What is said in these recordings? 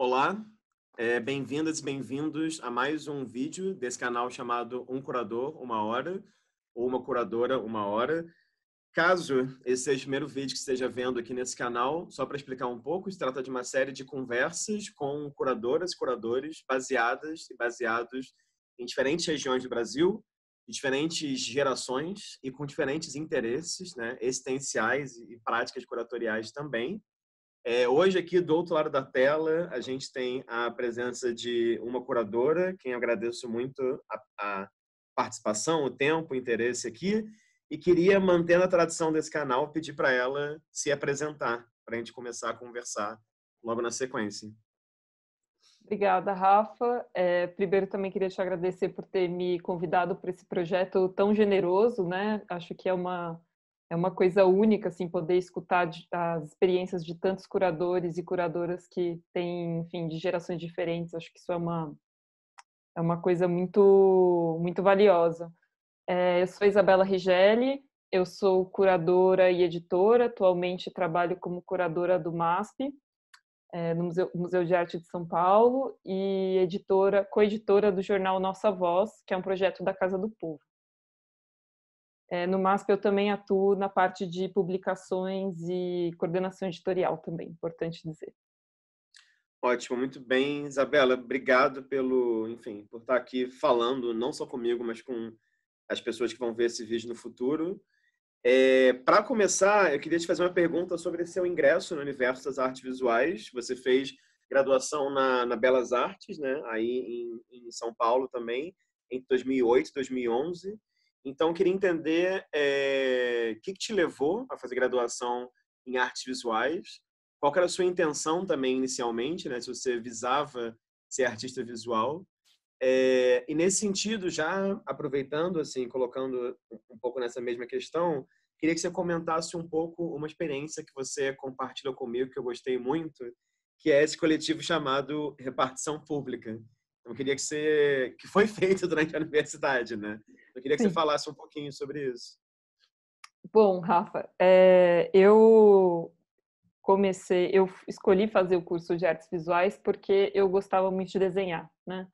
Olá, é, bem-vindas e bem-vindos a mais um vídeo desse canal chamado Um Curador, Uma Hora, ou Uma Curadora, Uma Hora. Caso esse seja o primeiro vídeo que esteja vendo aqui nesse canal, só para explicar um pouco, se trata de uma série de conversas com curadoras e curadores baseadas e baseados em diferentes regiões do Brasil, de diferentes gerações e com diferentes interesses né, existenciais e práticas curatoriais também. É, hoje, aqui do outro lado da tela, a gente tem a presença de uma curadora, quem agradeço muito a, a participação, o tempo, o interesse aqui, e queria, mantendo a tradição desse canal, pedir para ela se apresentar, para a gente começar a conversar logo na sequência. Obrigada, Rafa. É, primeiro, também queria te agradecer por ter me convidado para esse projeto tão generoso, né? Acho que é uma é uma coisa única, assim, poder escutar as experiências de tantos curadores e curadoras que têm, enfim, de gerações diferentes. Acho que isso é uma, é uma coisa muito, muito valiosa. É, eu sou Isabela Rigelli, eu sou curadora e editora, atualmente trabalho como curadora do MASP, é, no Museu, Museu de Arte de São Paulo, e editora, coeditora do jornal Nossa Voz, que é um projeto da Casa do Povo. É, no MASP eu também atuo na parte de publicações e coordenação editorial também, importante dizer. Ótimo, muito bem, Isabela. Obrigado pelo, enfim, por estar aqui falando, não só comigo, mas com as pessoas que vão ver esse vídeo no futuro. É, Para começar, eu queria te fazer uma pergunta sobre seu ingresso no universo das artes visuais. Você fez graduação na, na Belas Artes, né? Aí em, em São Paulo também, em 2008, 2011. Então, queria entender é, o que, que te levou a fazer graduação em artes visuais, qual era a sua intenção também inicialmente, né? Se você visava ser artista visual. É, e nesse sentido, já aproveitando, assim, colocando um pouco nessa mesma questão, queria que você comentasse um pouco uma experiência que você compartilhou comigo, que eu gostei muito, que é esse coletivo chamado Repartição Pública. Eu queria que você... que foi feito durante a universidade, né? Eu queria que Sim. você falasse um pouquinho sobre isso. Bom, Rafa, é, eu comecei, eu escolhi fazer o curso de artes visuais porque eu gostava muito de desenhar, né?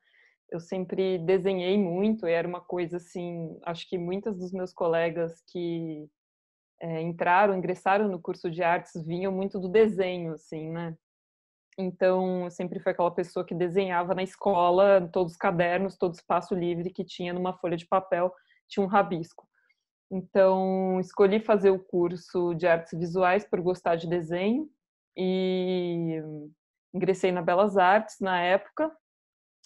Eu sempre desenhei muito e era uma coisa assim, acho que muitas dos meus colegas que é, entraram, ingressaram no curso de artes vinham muito do desenho, assim, né? Então, eu sempre fui aquela pessoa que desenhava na escola, todos os cadernos, todo espaço livre que tinha numa folha de papel, tinha um rabisco. Então, escolhi fazer o curso de artes visuais por gostar de desenho e ingressei na Belas Artes na época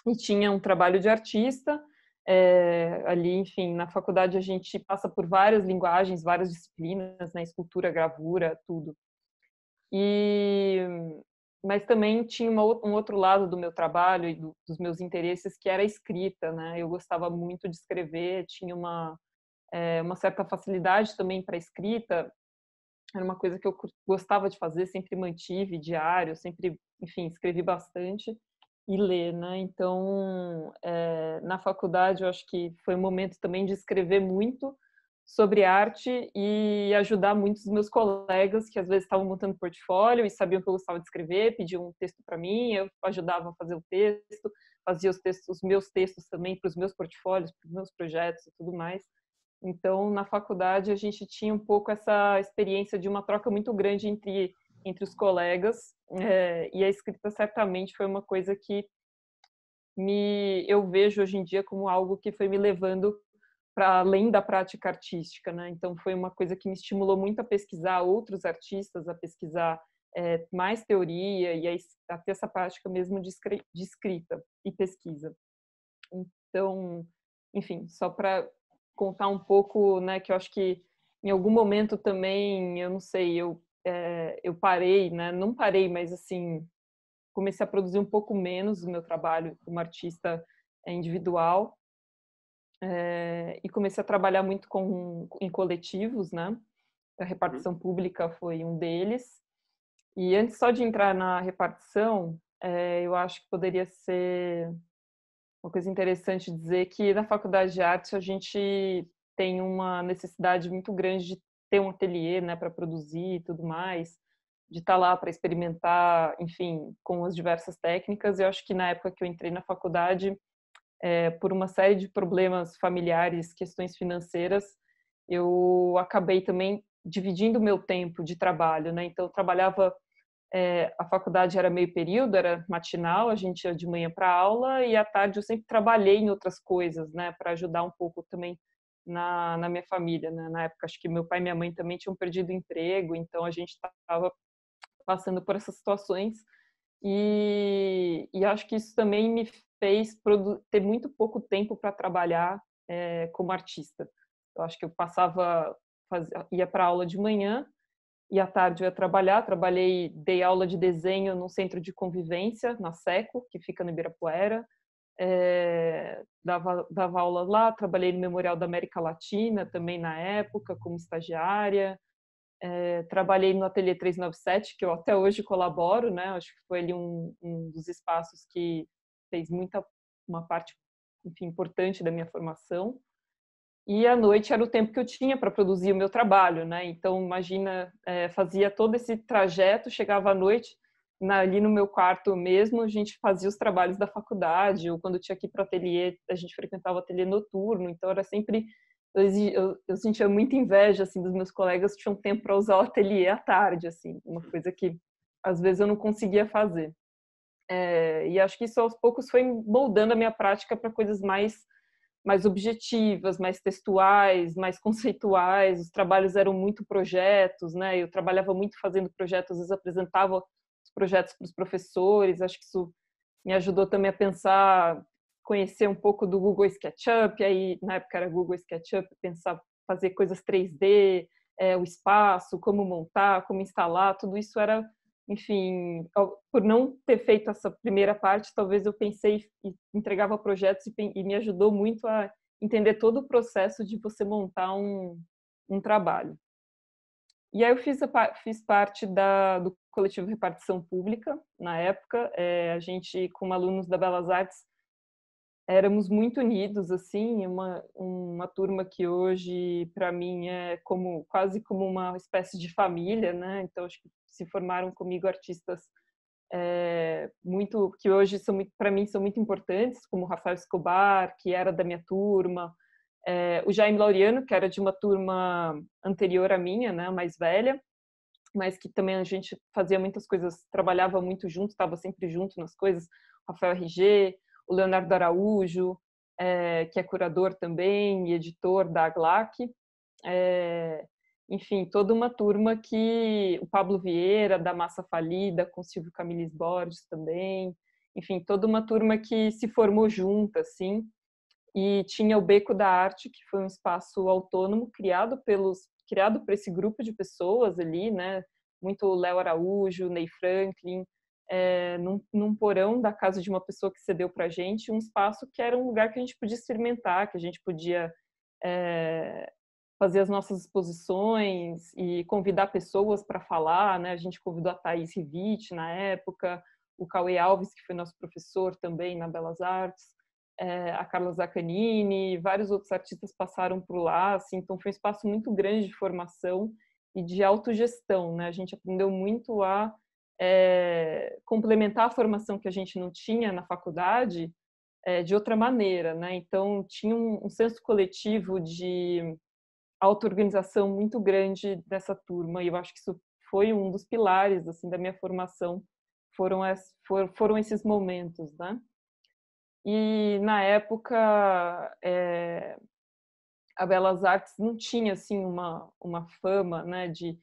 e tinha um trabalho de artista. É, ali, enfim, na faculdade a gente passa por várias linguagens, várias disciplinas, né, escultura, gravura, tudo. E mas também tinha uma, um outro lado do meu trabalho e do, dos meus interesses que era a escrita, né? Eu gostava muito de escrever, tinha uma é, uma certa facilidade também para escrita. Era uma coisa que eu gostava de fazer, sempre mantive diário, sempre, enfim, escrevi bastante e ler, né? Então, é, na faculdade eu acho que foi um momento também de escrever muito sobre arte e ajudar muitos dos meus colegas que às vezes estavam montando portfólio e sabiam que eu gostava de escrever, pediam um texto para mim, eu ajudava a fazer o texto, fazia os textos, os meus textos também para os meus portfólios, para os meus projetos e tudo mais. Então, na faculdade a gente tinha um pouco essa experiência de uma troca muito grande entre entre os colegas é, e a escrita certamente foi uma coisa que me eu vejo hoje em dia como algo que foi me levando para além da prática artística, né? Então foi uma coisa que me estimulou muito a pesquisar outros artistas, a pesquisar é, mais teoria e a, essa prática mesmo de escrita e pesquisa. Então, enfim, só para contar um pouco, né, que eu acho que em algum momento também, eu não sei, eu é, eu parei, né? Não parei, mas assim comecei a produzir um pouco menos o meu trabalho como artista individual é, e comecei a trabalhar muito com, em coletivos, né? A repartição uhum. pública foi um deles. E antes só de entrar na repartição, é, eu acho que poderia ser uma coisa interessante dizer que na faculdade de arte a gente tem uma necessidade muito grande de ter um ateliê, né, para produzir e tudo mais. de estar tá lá para experimentar, enfim, com as diversas técnicas. Eu acho que na época que eu entrei na faculdade, é, por uma série de problemas familiares, questões financeiras, eu acabei também dividindo meu tempo de trabalho, né? Então, eu trabalhava, é, a faculdade era meio período, era matinal, a gente ia de manhã para aula e à tarde eu sempre trabalhei em outras coisas, né? Para ajudar um pouco também na, na minha família, né? Na época, acho que meu pai e minha mãe também tinham perdido emprego, então a gente estava passando por essas situações e, e acho que isso também me fez ter muito pouco tempo para trabalhar é, como artista. Eu acho que eu passava, ia para aula de manhã e à tarde eu ia trabalhar. Trabalhei, dei aula de desenho no centro de convivência, na SECO, que fica no Ibirapuera. É, dava, dava aula lá, trabalhei no Memorial da América Latina também na época, como estagiária. É, trabalhei no Ateliê 397, que eu até hoje colaboro, né? Acho que foi ali um, um dos espaços que fez muita uma parte, enfim, importante da minha formação. E à noite era o tempo que eu tinha para produzir o meu trabalho, né? Então, imagina, é, fazia todo esse trajeto, chegava à noite, na, ali no meu quarto mesmo, a gente fazia os trabalhos da faculdade, ou quando tinha ir para o ateliê, a gente frequentava o ateliê noturno, então era sempre eu, eu, eu, sentia muita inveja assim dos meus colegas que tinham tempo para usar o ateliê à tarde, assim, uma coisa que às vezes eu não conseguia fazer. É, e acho que isso aos poucos foi moldando a minha prática para coisas mais mais objetivas, mais textuais, mais conceituais. Os trabalhos eram muito projetos, né? Eu trabalhava muito fazendo projetos, às vezes apresentava os projetos para os professores. Acho que isso me ajudou também a pensar, conhecer um pouco do Google SketchUp. Aí na época era Google SketchUp, pensar fazer coisas 3D, é, o espaço, como montar, como instalar. Tudo isso era enfim, por não ter feito essa primeira parte, talvez eu pensei e entregava projetos e, me ajudou muito a entender todo o processo de você montar um, um trabalho. E aí eu fiz, a, fiz parte da, do coletivo Repartição Pública, na época, é, a gente, como alunos da Belas Artes, éramos muito unidos, assim, uma, uma turma que hoje, para mim, é como quase como uma espécie de família, né? Então, acho que se formaram comigo artistas é, muito que hoje são para mim são muito importantes, como Rafael Escobar, que era da minha turma, é, o Jaime Laureano, que era de uma turma anterior à minha, né, mais velha, mas que também a gente fazia muitas coisas, trabalhava muito junto, estava sempre junto nas coisas. Rafael RG, o Leonardo Araújo, é, que é curador também e editor da AGLAC. É, enfim, toda uma turma que o Pablo Vieira, da Massa Falida, com Silvio Camilis Borges também, enfim, toda uma turma que se formou junta, assim, e tinha o Beco da Arte, que foi um espaço autônomo criado pelos criado por esse grupo de pessoas ali, né, muito Léo Araújo, Ney Franklin, é, num, num, porão da casa de uma pessoa que cedeu para a gente um espaço que era um lugar que a gente podia experimentar, que a gente podia é, fazer as nossas exposições e convidar pessoas para falar, né? A gente convidou a Thaís Rivite na época, o Cauê Alves, que foi nosso professor também na Belas Artes, é, a Carla Zaccanini, vários outros artistas passaram por lá, assim, então foi um espaço muito grande de formação e de autogestão, né? A gente aprendeu muito a é, complementar a formação que a gente não tinha na faculdade é, de outra maneira, né? Então tinha um, um senso coletivo de auto-organização muito grande dessa turma e eu acho que isso foi um dos pilares assim da minha formação foram es, for, foram esses momentos, né? E na época é, a Belas Artes não tinha assim uma uma fama, né, de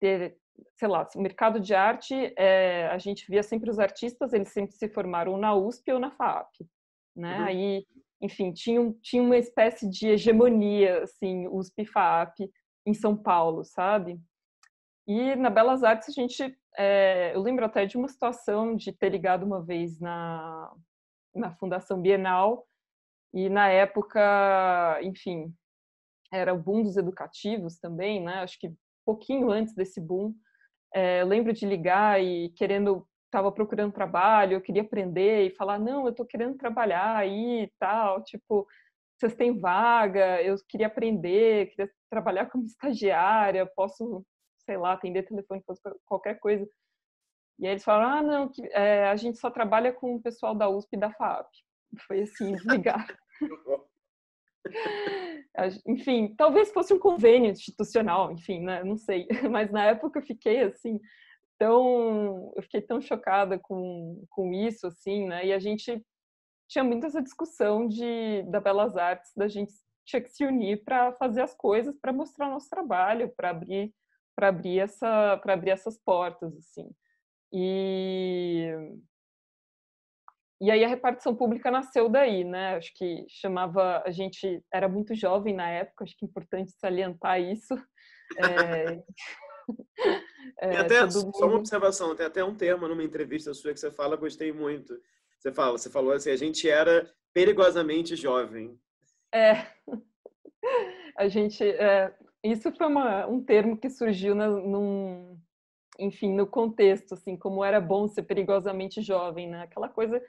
ter sei lá, o mercado de arte, é, a gente via sempre os artistas, eles sempre se formaram na USP ou na FAP, né? Uhum. Aí, enfim, tinha, tinha uma espécie de hegemonia, assim, USP FAP em São Paulo, sabe? E na Belas Artes a gente, é, eu lembro até de uma situação de ter ligado uma vez na, na Fundação Bienal e na época, enfim, era o boom dos educativos também, né? Acho que pouquinho antes desse boom, é, eu lembro de ligar e querendo, estava procurando trabalho, eu queria aprender e falar, não, eu estou querendo trabalhar aí e tal, tipo, vocês têm vaga, eu queria aprender, queria trabalhar como estagiária, posso, sei lá, atender telefone, qualquer coisa. E aí eles falaram, ah, não, que, é, a gente só trabalha com o pessoal da USP e da FAP. Foi assim, desligar. enfim, talvez fosse um convênio institucional, enfim, né? não sei. Mas na época eu fiquei assim, tão, eu fiquei tão chocada com, com isso, assim, né? E a gente tinha muito essa discussão de da Belas Artes, da gente tinha que se unir para fazer as coisas, para mostrar nosso trabalho, para abrir para abrir essa para abrir essas portas, assim. E e aí a repartição pública nasceu daí, né? Acho que chamava a gente era muito jovem na época, acho que é importante salientar isso. É, é, até, mundo... Só uma observação, tem até um termo numa entrevista sua que você fala, gostei muito. Você fala, você falou assim, a gente era perigosamente jovem. É, a gente, é, isso foi uma, um termo que surgiu na, num, enfim, no contexto, assim, como era bom ser perigosamente jovem, né? Aquela coisa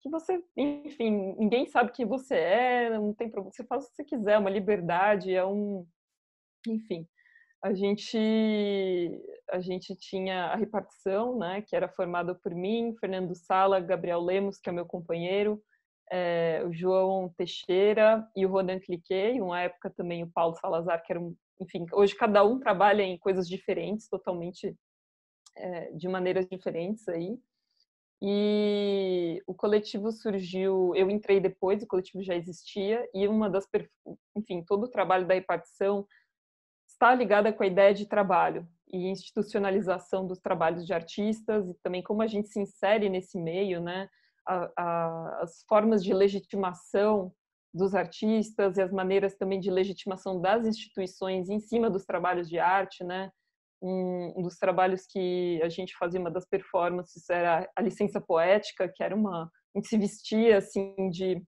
que você, enfim, ninguém sabe quem você é, não tem problema, você faz o que você quiser, é uma liberdade, é um, enfim. A gente a gente tinha a repartição, né, que era formada por mim, Fernando Sala, Gabriel Lemos, que é meu companheiro, é, o João Teixeira e o Rodan Cliquet, uma época também o Paulo Salazar, que era um, enfim, hoje cada um trabalha em coisas diferentes, totalmente é, de maneiras diferentes aí. E o coletivo surgiu, eu entrei depois, o coletivo já existia, e uma das, enfim, todo o trabalho da repartição está ligada com a ideia de trabalho e institucionalização dos trabalhos de artistas e também como a gente se insere nesse meio, né? A, a, as formas de legitimação dos artistas e as maneiras também de legitimação das instituições em cima dos trabalhos de arte, né? Um, dos trabalhos que a gente fazia, uma das performances era a licença poética, que era uma a gente se vestia assim de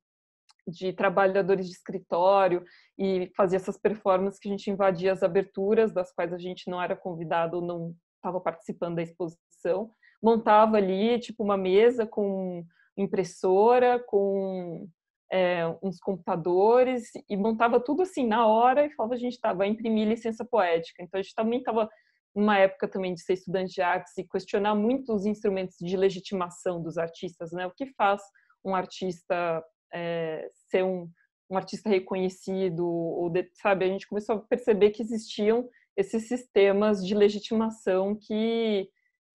de trabalhadores de escritório e fazia essas performances que a gente invadia as aberturas, das quais a gente não era convidado, não estava participando da exposição. Montava ali, tipo, uma mesa com impressora, com é, uns computadores e montava tudo assim na hora e falava a gente estava a imprimir licença poética. Então a gente também estava numa época também de ser estudante de artes e questionar muito os instrumentos de legitimação dos artistas, né? O que faz um artista é, ser um, um, artista reconhecido, ou de, sabe, a gente começou a perceber que existiam esses sistemas de legitimação que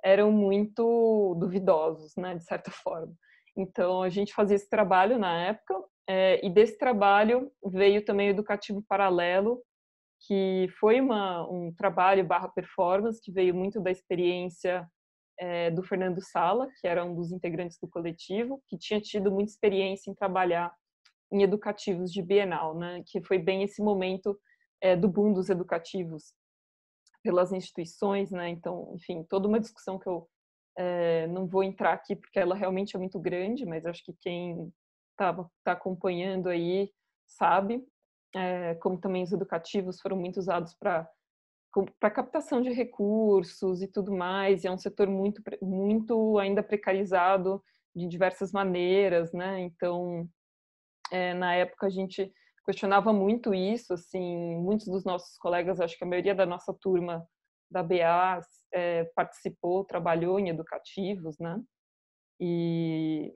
eram muito duvidosos, né, de certa forma. Então, a gente fazia esse trabalho na época, é, e desse trabalho veio também o Educativo Paralelo, que foi uma, um trabalho barra performance, que veio muito da experiência é, do Fernando Sala, que era um dos integrantes do coletivo, que tinha tido muita experiência em trabalhar em educativos de Bienal, né? Que foi bem esse momento é, do boom dos educativos pelas instituições, né? Então, enfim, toda uma discussão que eu é, não vou entrar aqui porque ela realmente é muito grande, mas acho que quem está tá acompanhando aí sabe, é, como também os educativos foram muito usados para para captação de recursos e tudo mais, e é um setor muito, muito ainda precarizado de diversas maneiras, né? Então, é, na época a gente questionava muito isso, assim, muitos dos nossos colegas, acho que a maioria da nossa turma da BA é, participou, trabalhou em educativos, né? E,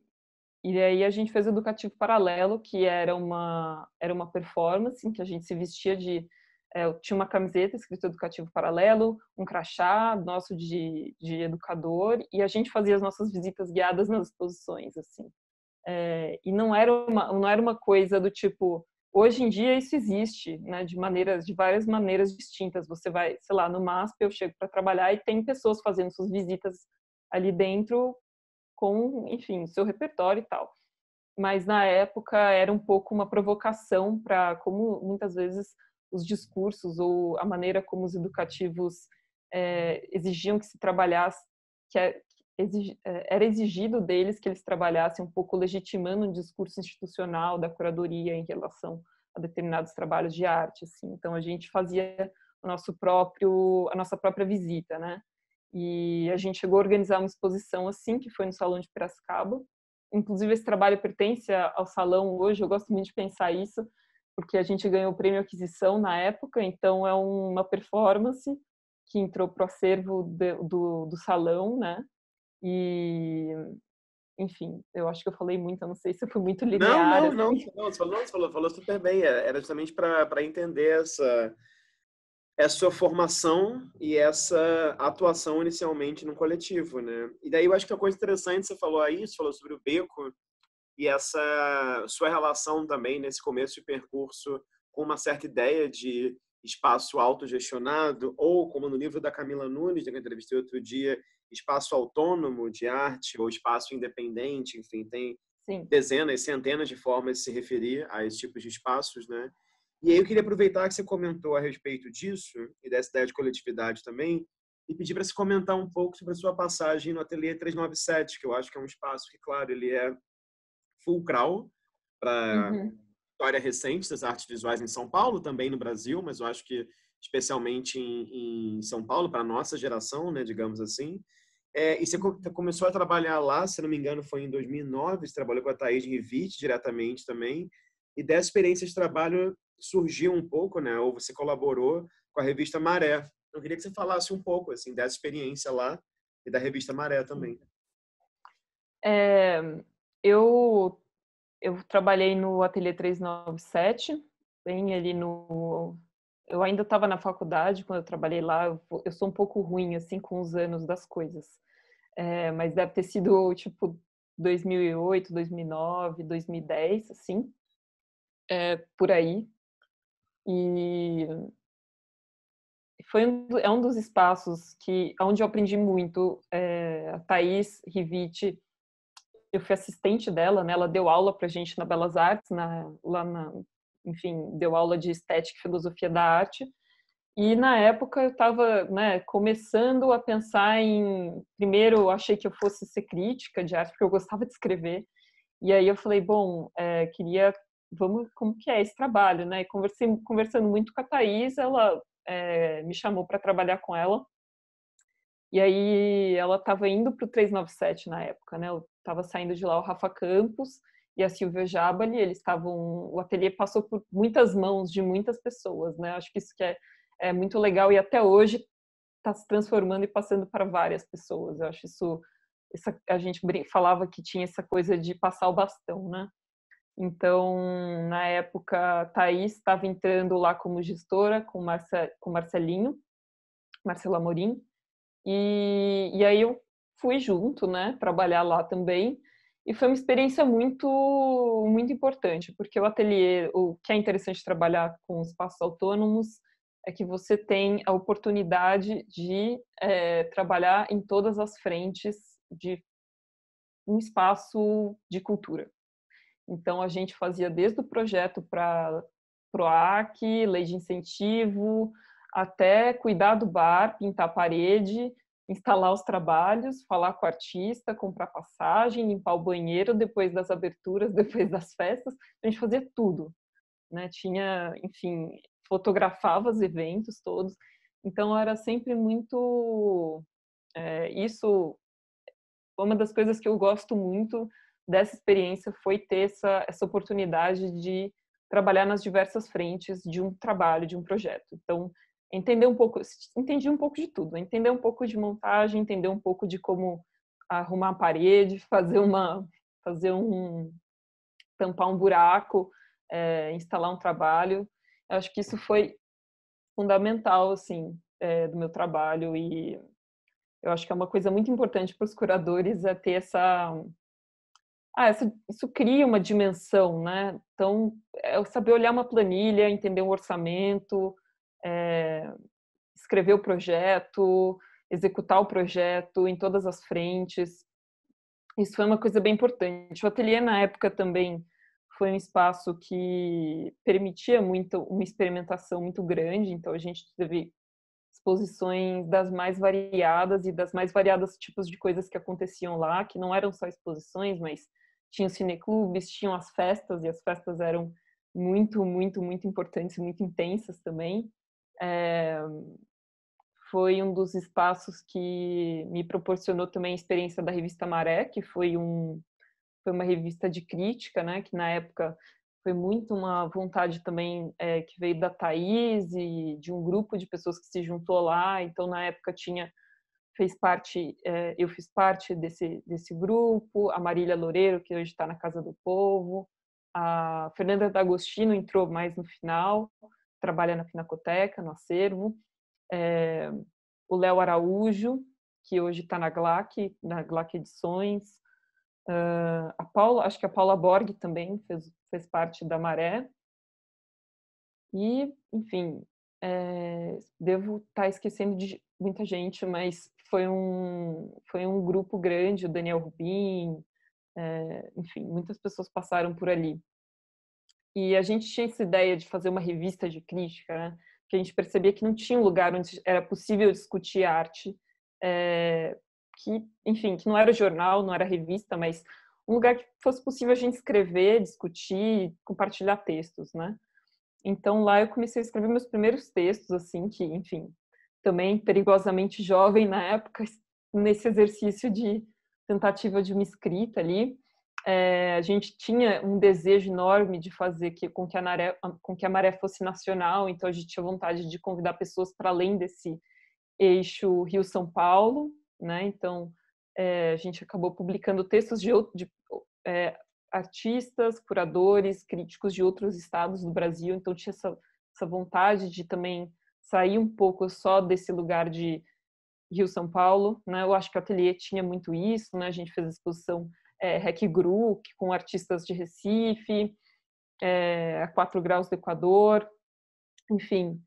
e aí a gente fez educativo paralelo, que era uma era uma performance em que a gente se vestia de é, tinha uma camiseta escrito Educativo Paralelo, um crachá nosso de, de educador, e a gente fazia as nossas visitas guiadas nas exposições, assim. É, e não era, uma, não era uma coisa do tipo, hoje em dia isso existe, né, de maneiras, de várias maneiras distintas. Você vai, sei lá, no MASP eu chego para trabalhar e tem pessoas fazendo suas visitas ali dentro com, enfim, seu repertório e tal. Mas na época era um pouco uma provocação para, como muitas vezes os discursos ou a maneira como os educativos é, exigiam que se trabalhasse, que é, é, era exigido deles que eles trabalhassem um pouco legitimando um discurso institucional da curadoria em relação a determinados trabalhos de arte. Assim. Então a gente fazia o nosso próprio, a nossa própria visita, né? E a gente chegou a organizar uma exposição assim, que foi no Salão de Piracicaba. Inclusive, esse trabalho pertence ao salão hoje, eu gosto muito de pensar isso, porque a gente ganhou o prêmio Aquisição na época, então é uma performance que entrou para o acervo de, do, do salão, né? E, enfim, eu acho que eu falei muito, eu não sei se foi muito linear. Não, não, assim. não, não, você falou, você falou, falou super bem, é, era justamente para entender essa, essa sua formação e essa atuação inicialmente no coletivo, né? E daí eu acho que a coisa interessante, você falou aí, você falou sobre o beco e essa sua relação também nesse começo de percurso com uma certa ideia de espaço autogestionado, ou como no livro da Camila Nunes, que eu entrevistei outro dia, espaço autônomo de arte ou espaço independente, enfim, tem Sim. dezenas, centenas de formas de se referir a esses tipos de espaços, né? E aí eu queria aproveitar que você comentou a respeito disso e dessa ideia de coletividade também e pedir para você comentar um pouco sobre a sua passagem no Ateliê 397, que eu acho que é um espaço que, claro, ele é fulcral para uhum história recente das artes visuais em São Paulo, também no Brasil, mas eu acho que especialmente em, em São Paulo, para a nossa geração, né, digamos assim. É, e você começou a trabalhar lá, se não me engano, foi em 2009, você trabalhou com a Thaís Rivite diretamente também, e dessa experiência de trabalho surgiu um pouco, né, ou você colaborou com a revista Maré. Eu queria que você falasse um pouco, assim, dessa experiência lá e da revista Maré também. É, eu eu trabalhei no Ateliê 397, bem ali no. Eu ainda estava na faculdade quando eu trabalhei lá. Eu sou um pouco ruim, assim, com os anos das coisas. É, mas deve ter sido, tipo, 2008, 2009, 2010, assim. É, por aí. E foi um, é um dos espaços que onde eu aprendi muito. É, a Thaís Rivite eu fui assistente dela, né? Ela deu aula para gente na Belas Artes, na, lá na, enfim, deu aula de estética e filosofia da arte. E na época eu estava, né, começando a pensar em, primeiro achei que eu fosse ser crítica de arte porque eu gostava de escrever. E aí eu falei, bom, é, queria, vamos, como que é esse trabalho, né? Conversei, conversando muito com a Thaís, ela é, me chamou para trabalhar com ela. E aí ela estava indo para o 397 na época, né? Eu estava saindo de lá o Rafa Campos e a Silvia Jabali, eles estavam, o ateliê passou por muitas mãos de muitas pessoas, né? Acho que isso que é, é muito legal e até hoje está se transformando e passando para várias pessoas. Eu acho isso, essa, a gente falava que tinha essa coisa de passar o bastão, né? Então, na época, Thaís estava entrando lá como gestora com, Marce, com Marcelinho, Marcelo Amorim, e, e aí eu fui junto, né, trabalhar lá também. E foi uma experiência muito, muito importante, porque o ateliê, o que é interessante trabalhar com espaços autônomos é que você tem a oportunidade de é, trabalhar em todas as frentes de um espaço de cultura. Então, a gente fazia desde o projeto para PROAC, lei de incentivo, até cuidar do bar, pintar a parede, instalar os trabalhos, falar com o artista, comprar passagem, limpar o banheiro depois das aberturas, depois das festas, a gente fazia tudo, né? Tinha, enfim, fotografava os eventos todos, então era sempre muito é, isso. Uma das coisas que eu gosto muito dessa experiência foi ter essa, essa oportunidade de trabalhar nas diversas frentes de um trabalho, de um projeto. Então, entender um pouco, entendi um pouco de tudo, entender um pouco de montagem, entender um pouco de como arrumar a parede, fazer uma, fazer um, tampar um buraco, é, instalar um trabalho. Eu acho que isso foi fundamental, assim, é, do meu trabalho e eu acho que é uma coisa muito importante para os curadores é ter essa ah, isso cria uma dimensão, né? Então, é saber olhar uma planilha, entender um orçamento, é, escrever o projeto, executar o projeto em todas as frentes. Isso foi uma coisa bem importante. O ateliê, na época, também foi um espaço que permitia muito uma experimentação muito grande, então a gente teve exposições das mais variadas e das mais variadas tipos de coisas que aconteciam lá, que não eram só exposições, mas tinham cineclubes, tinham as festas, e as festas eram muito, muito, muito importantes, muito intensas também é, foi um dos espaços que me proporcionou também a experiência da revista Maré, que foi um foi uma revista de crítica, né, que na época foi muito uma vontade também é, que veio da Thaís e de um grupo de pessoas que se juntou lá. Então, na época, tinha fez parte, é, eu fiz parte desse, desse grupo, a Marília Loureiro, que hoje está na Casa do Povo, a Fernanda D'Agostino entrou mais no final, trabalha na Pinacoteca, no acervo, é, o Léo Araújo, que hoje está na GLAC, na GLAC Edições, uh, a Paula, acho que a Paula Borg também fez, fez parte da Maré, e, enfim, é, devo estar tá esquecendo de muita gente, mas foi um, foi um grupo grande, o Daniel Rubin, é, enfim, muitas pessoas passaram por ali. E a gente tinha essa ideia de fazer uma revista de crítica, né? que a gente percebia que não tinha um lugar onde era possível discutir arte, é, que, enfim, que não era jornal, não era revista, mas um lugar que fosse possível a gente escrever, discutir, compartilhar textos, né? Então lá eu comecei a escrever meus primeiros textos, assim, que, enfim, também perigosamente jovem na época, nesse exercício de tentativa de uma escrita ali. É, a gente tinha um desejo enorme de fazer que, com, que a maré, com que a maré fosse nacional, então a gente tinha vontade de convidar pessoas para além desse eixo Rio-São Paulo, né? Então é, a gente acabou publicando textos de, de é, artistas, curadores, críticos de outros estados do Brasil, então tinha essa, essa vontade de também sair um pouco só desse lugar de Rio São Paulo, né? Eu acho que o ateliê tinha muito isso, né? A gente fez a exposição é, Rec Gru, com artistas de Recife, é, a 4 graus do Equador, enfim,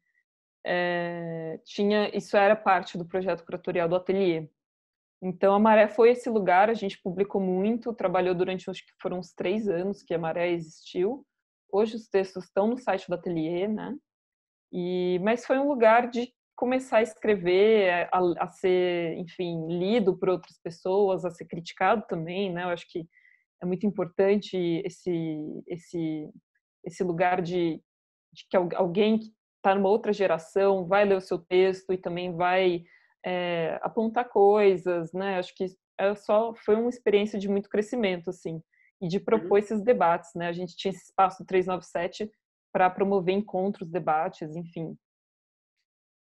é, tinha isso era parte do projeto curatorial do ateliê. Então a Maré foi esse lugar, a gente publicou muito, trabalhou durante acho que foram uns três anos que a Maré existiu. Hoje os textos estão no site do ateliê, né? E, mas foi um lugar de começar a escrever, a, a, ser, enfim, lido por outras pessoas, a ser criticado também, né? Eu acho que é muito importante esse esse esse lugar de, de que alguém que está numa outra geração vai ler o seu texto e também vai é, apontar coisas, né? Acho que é só foi uma experiência de muito crescimento, assim, e de propor uhum. esses debates, né? A gente tinha esse espaço 397 para promover encontros, debates, enfim.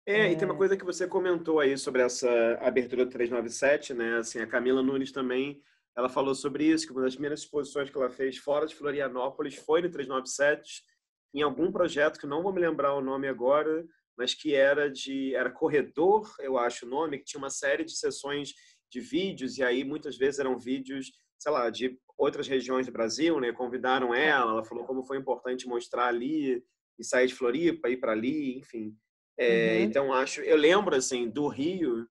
É, é, e tem uma é. coisa que você comentou aí sobre essa abertura do 397, né? Assim, a Camila Nunes também, ela falou sobre isso, que uma das primeiras exposições que ela fez fora de Florianópolis foi no 397, em algum projeto que não vou me lembrar o nome agora, mas que era de era corredor, eu acho o nome, que tinha uma série de sessões de vídeos e aí muitas vezes eram vídeos, sei lá, de outras regiões do Brasil, né? Convidaram é. ela, ela falou como foi importante mostrar ali e sair de Floripa, ir para ali, enfim. É, uhum. Então acho, eu lembro assim do Rio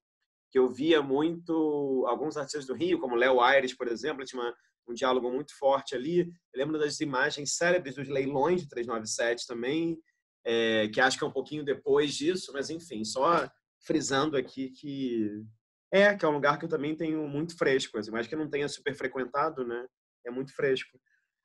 que eu via muito alguns artistas do Rio, como Léo Aires, por exemplo, tinha uma, um diálogo muito forte ali. Eu lembro das imagens célebres dos leilões de 397 também, é, que acho que é um pouquinho depois disso, mas enfim, só frisando aqui que é, que é um lugar que eu também tenho muito fresco, assim, mas que não tenha super frequentado, né? É muito fresco.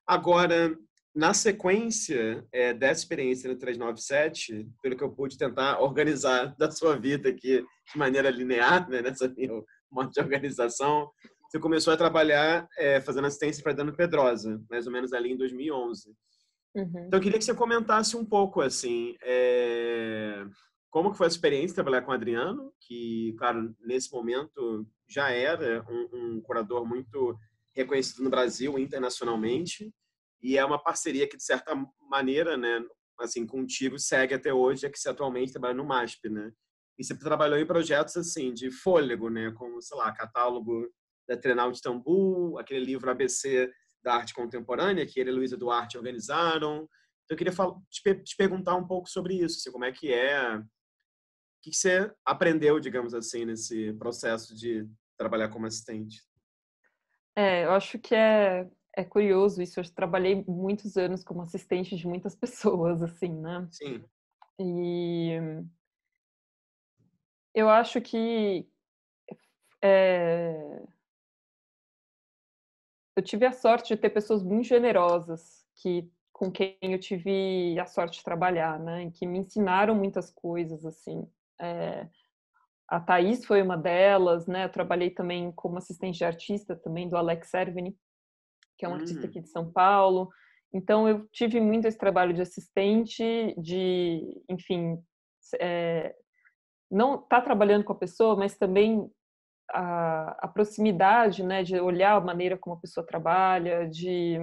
Agora, na sequência é, dessa experiência no 397, pelo que eu pude tentar organizar da sua vida aqui de maneira linear, né, nessa minha modo de organização, você começou a trabalhar é, fazendo assistência para Dano Pedrosa, mais ou menos ali em 2011. Uhum. Então, eu queria que você comentasse um pouco, assim, é, como que foi a experiência trabalhar com o Adriano, que, claro, nesse momento já era um, um curador muito reconhecido no Brasil internacionalmente, e é uma parceria que, de certa maneira, né, assim, contigo segue até hoje, é que você atualmente trabalha no MASP, né? E você trabalhou em projetos, assim, de fôlego, né? Como, sei lá, catálogo da Trenal de Istambul, aquele livro ABC da arte contemporânea, que ele e Luísa Duarte organizaram. Então, eu queria te, perguntar um pouco sobre isso, assim, como é que é que você aprendeu, digamos assim, nesse processo de trabalhar como assistente? É, eu acho que é, é curioso isso. Eu trabalhei muitos anos como assistente de muitas pessoas, assim, né? Sim. E eu acho que é... eu tive a sorte de ter pessoas muito generosas que com quem eu tive a sorte de trabalhar, né? E que me ensinaram muitas coisas, assim. É, a Thaís foi uma delas, né? Eu trabalhei também como assistente de artista também do Alex Servini, que é um hum. artista aqui de São Paulo. Então, eu tive muito esse trabalho de assistente, de, enfim, é, não tá trabalhando com a pessoa, mas também a, a, proximidade, né, de olhar a maneira como a pessoa trabalha, de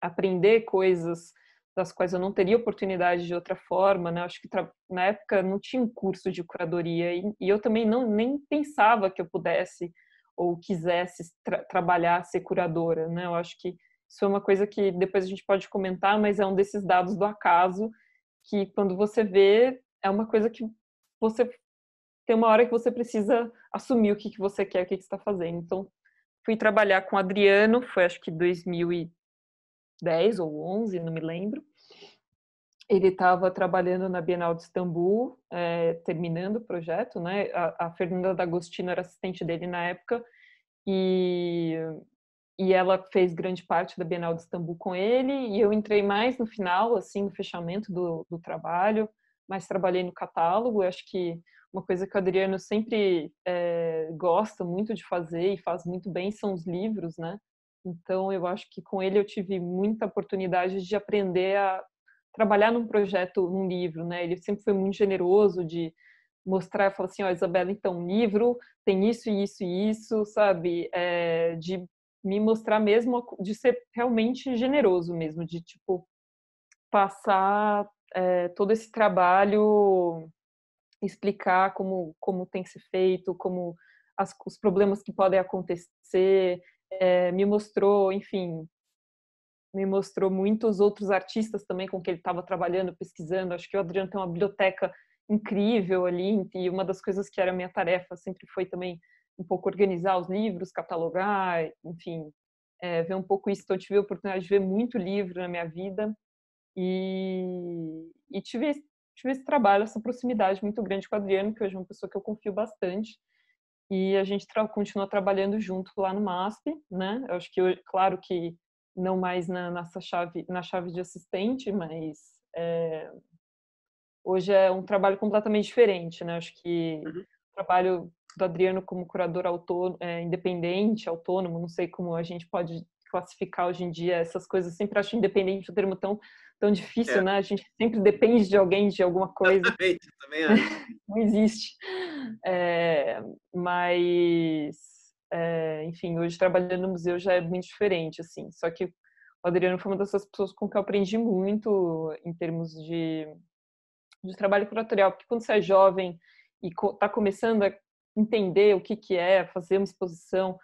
aprender coisas das quais eu não teria oportunidade de outra forma, né? Acho que na época não tinha um curso de curadoria e, e eu também não nem pensava que eu pudesse ou quisesse tra trabalhar ser curadora, né? Eu acho que isso é uma coisa que depois a gente pode comentar, mas é um desses dados do acaso que quando você vê é uma coisa que você tem uma hora que você precisa assumir o que, que você quer, o que, que está fazendo. Então, fui trabalhar com o Adriano, foi acho que 2010 ou 11, não me lembro. Ele estava trabalhando na Bienal de Istambul, é, terminando o projeto, né? A, a Fernanda D'Agostino era assistente dele na época e, e ela fez grande parte da Bienal de Istambul com ele e eu entrei mais no final, assim, no fechamento do, do trabalho, mas trabalhei no catálogo. Eu acho que uma coisa que o Adriano sempre é, gosta muito de fazer e faz muito bem são os livros, né? Então, eu acho que com ele eu tive muita oportunidade de aprender a trabalhar num projeto, num livro, né? Ele sempre foi muito generoso de mostrar, falar assim, ó, oh, Isabela, então, um livro tem isso, isso e isso, sabe? É, de me mostrar mesmo, de ser realmente generoso mesmo, de, tipo, passar é, todo esse trabalho explicar como, como tem que ser feito, como as, os problemas que podem acontecer, é, me mostrou, enfim, me mostrou muitos outros artistas também com que ele estava trabalhando, pesquisando. Acho que o Adriano tem uma biblioteca incrível ali, e uma das coisas que era minha tarefa sempre foi também um pouco organizar os livros, catalogar, enfim, é, ver um pouco isso. Então, tive a oportunidade de ver muito livro na minha vida e, e tive tive esse trabalho, essa proximidade muito grande com o Adriano, que hoje é uma pessoa que eu confio bastante. E a gente tra continua trabalhando junto lá no MASP, né? Eu acho que, eu, claro que não mais na nossa chave, na chave de assistente, mas é, hoje é um trabalho completamente diferente, né? Acho que uhum. o trabalho do Adriano como curador autônomo, é, independente, autônomo, não sei como a gente pode classificar hoje em dia essas coisas. sempre acho independente um termo tão tão difícil, é. né? A gente sempre depende de alguém, de alguma coisa. Também, também acho. Não existe. É, mas, é, enfim, hoje trabalhando no museu já é muito diferente, assim. Só que o Adriano foi uma dessas pessoas com que eu aprendi muito em termos de, de trabalho curatorial, porque quando você é jovem e está começando a entender o que, que é fazer uma exposição,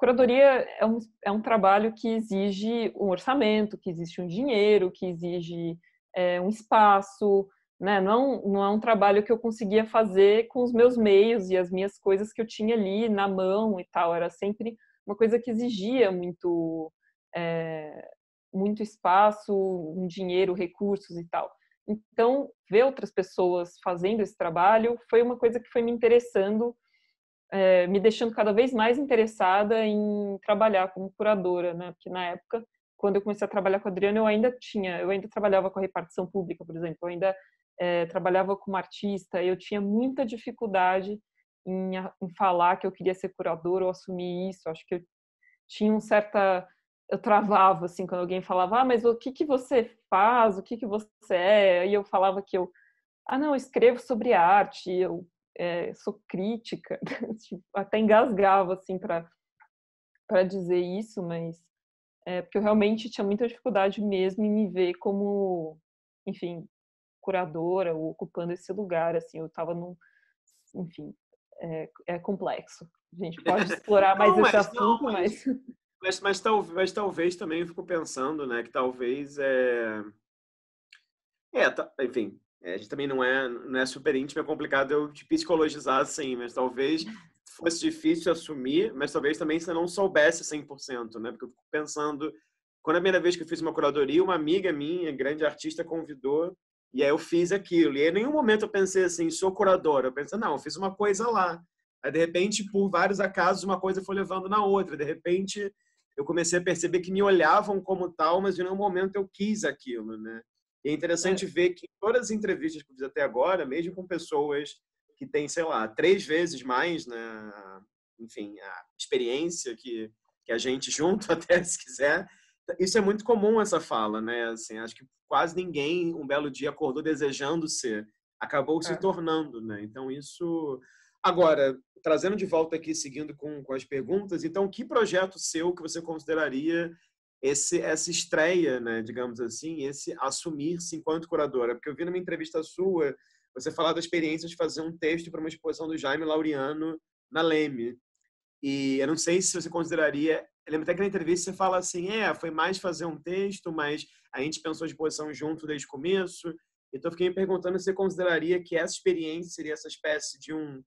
Curadoria é um, é um trabalho que exige um orçamento, que exige um dinheiro, que exige é, um espaço, né? Não, não é um trabalho que eu conseguia fazer com os meus meios e as minhas coisas que eu tinha ali na mão e tal. Era sempre uma coisa que exigia muito, é, muito espaço, um dinheiro, recursos e tal. Então, ver outras pessoas fazendo esse trabalho foi uma coisa que foi me interessando é, me deixando cada vez mais interessada em trabalhar como curadora, né? Porque na época, quando eu comecei a trabalhar com a Adriana, eu ainda tinha, eu ainda trabalhava com a repartição pública, por exemplo, eu ainda é, trabalhava como artista, eu tinha muita dificuldade em, em falar que eu queria ser curadora ou assumir isso. Acho que eu tinha um certa eu travava assim quando alguém falava ah mas o que que você faz o que que você é e eu falava que eu ah não eu escrevo sobre arte eu é, sou crítica, tipo, até engasgava assim para dizer isso, mas é, porque eu realmente tinha muita dificuldade mesmo em me ver como, enfim, curadora ou ocupando esse lugar, assim, eu estava num, enfim, é, é, complexo. A gente pode explorar mais não, esse mas, assunto, não, mas... mas... Mas, talvez, mas talvez também eu fico pensando, né, que talvez é... É, tá, enfim, é, a gente também não é, não é super íntimo, é complicado eu te psicologizar assim, mas talvez fosse difícil assumir, mas talvez também você não soubesse 100%, né? Porque eu fico pensando, quando a primeira vez que eu fiz uma curadoria, uma amiga minha, grande artista, convidou e aí eu fiz aquilo. E aí, em nenhum momento eu pensei assim, sou curadora. Eu pensei, não, eu fiz uma coisa lá. Aí, de repente, por vários acasos, uma coisa foi levando na outra. De repente, eu comecei a perceber que me olhavam como tal, mas em nenhum momento eu quis aquilo, né? E é interessante é. ver que todas as entrevistas que eu fiz até agora, mesmo com pessoas que têm, sei lá, três vezes mais, né, enfim, a experiência que, que a gente junto, até se quiser, isso é muito comum essa fala, né? Assim, acho que quase ninguém um belo dia acordou desejando ser, acabou se é. tornando, né? Então isso agora trazendo de volta aqui seguindo com, com as perguntas, então que projeto seu que você consideraria esse essa estreia, né, digamos assim, esse assumir-se enquanto curadora? Porque eu vi numa entrevista sua você falar da experiência de fazer um texto para uma exposição do Jaime Laureano na Leme. E eu não sei se você consideraria. Eu lembro até que na entrevista você fala assim: é, foi mais fazer um texto, mas a gente pensou de posição junto desde o começo. Então, eu fiquei me perguntando se você consideraria que essa experiência seria essa espécie de um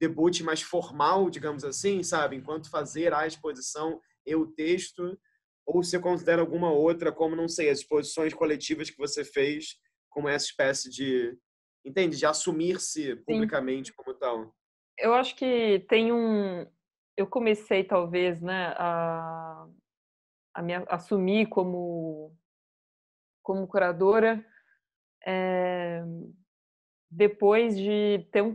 debut mais formal, digamos assim, sabe? Enquanto fazer a exposição e o texto, ou você considera alguma outra, como, não sei, as exposições coletivas que você fez, como essa espécie de, entende, de assumir-se publicamente como tal? Eu acho que tem um, eu comecei talvez, né, a, a me assumir como como curadora é, depois de ter um,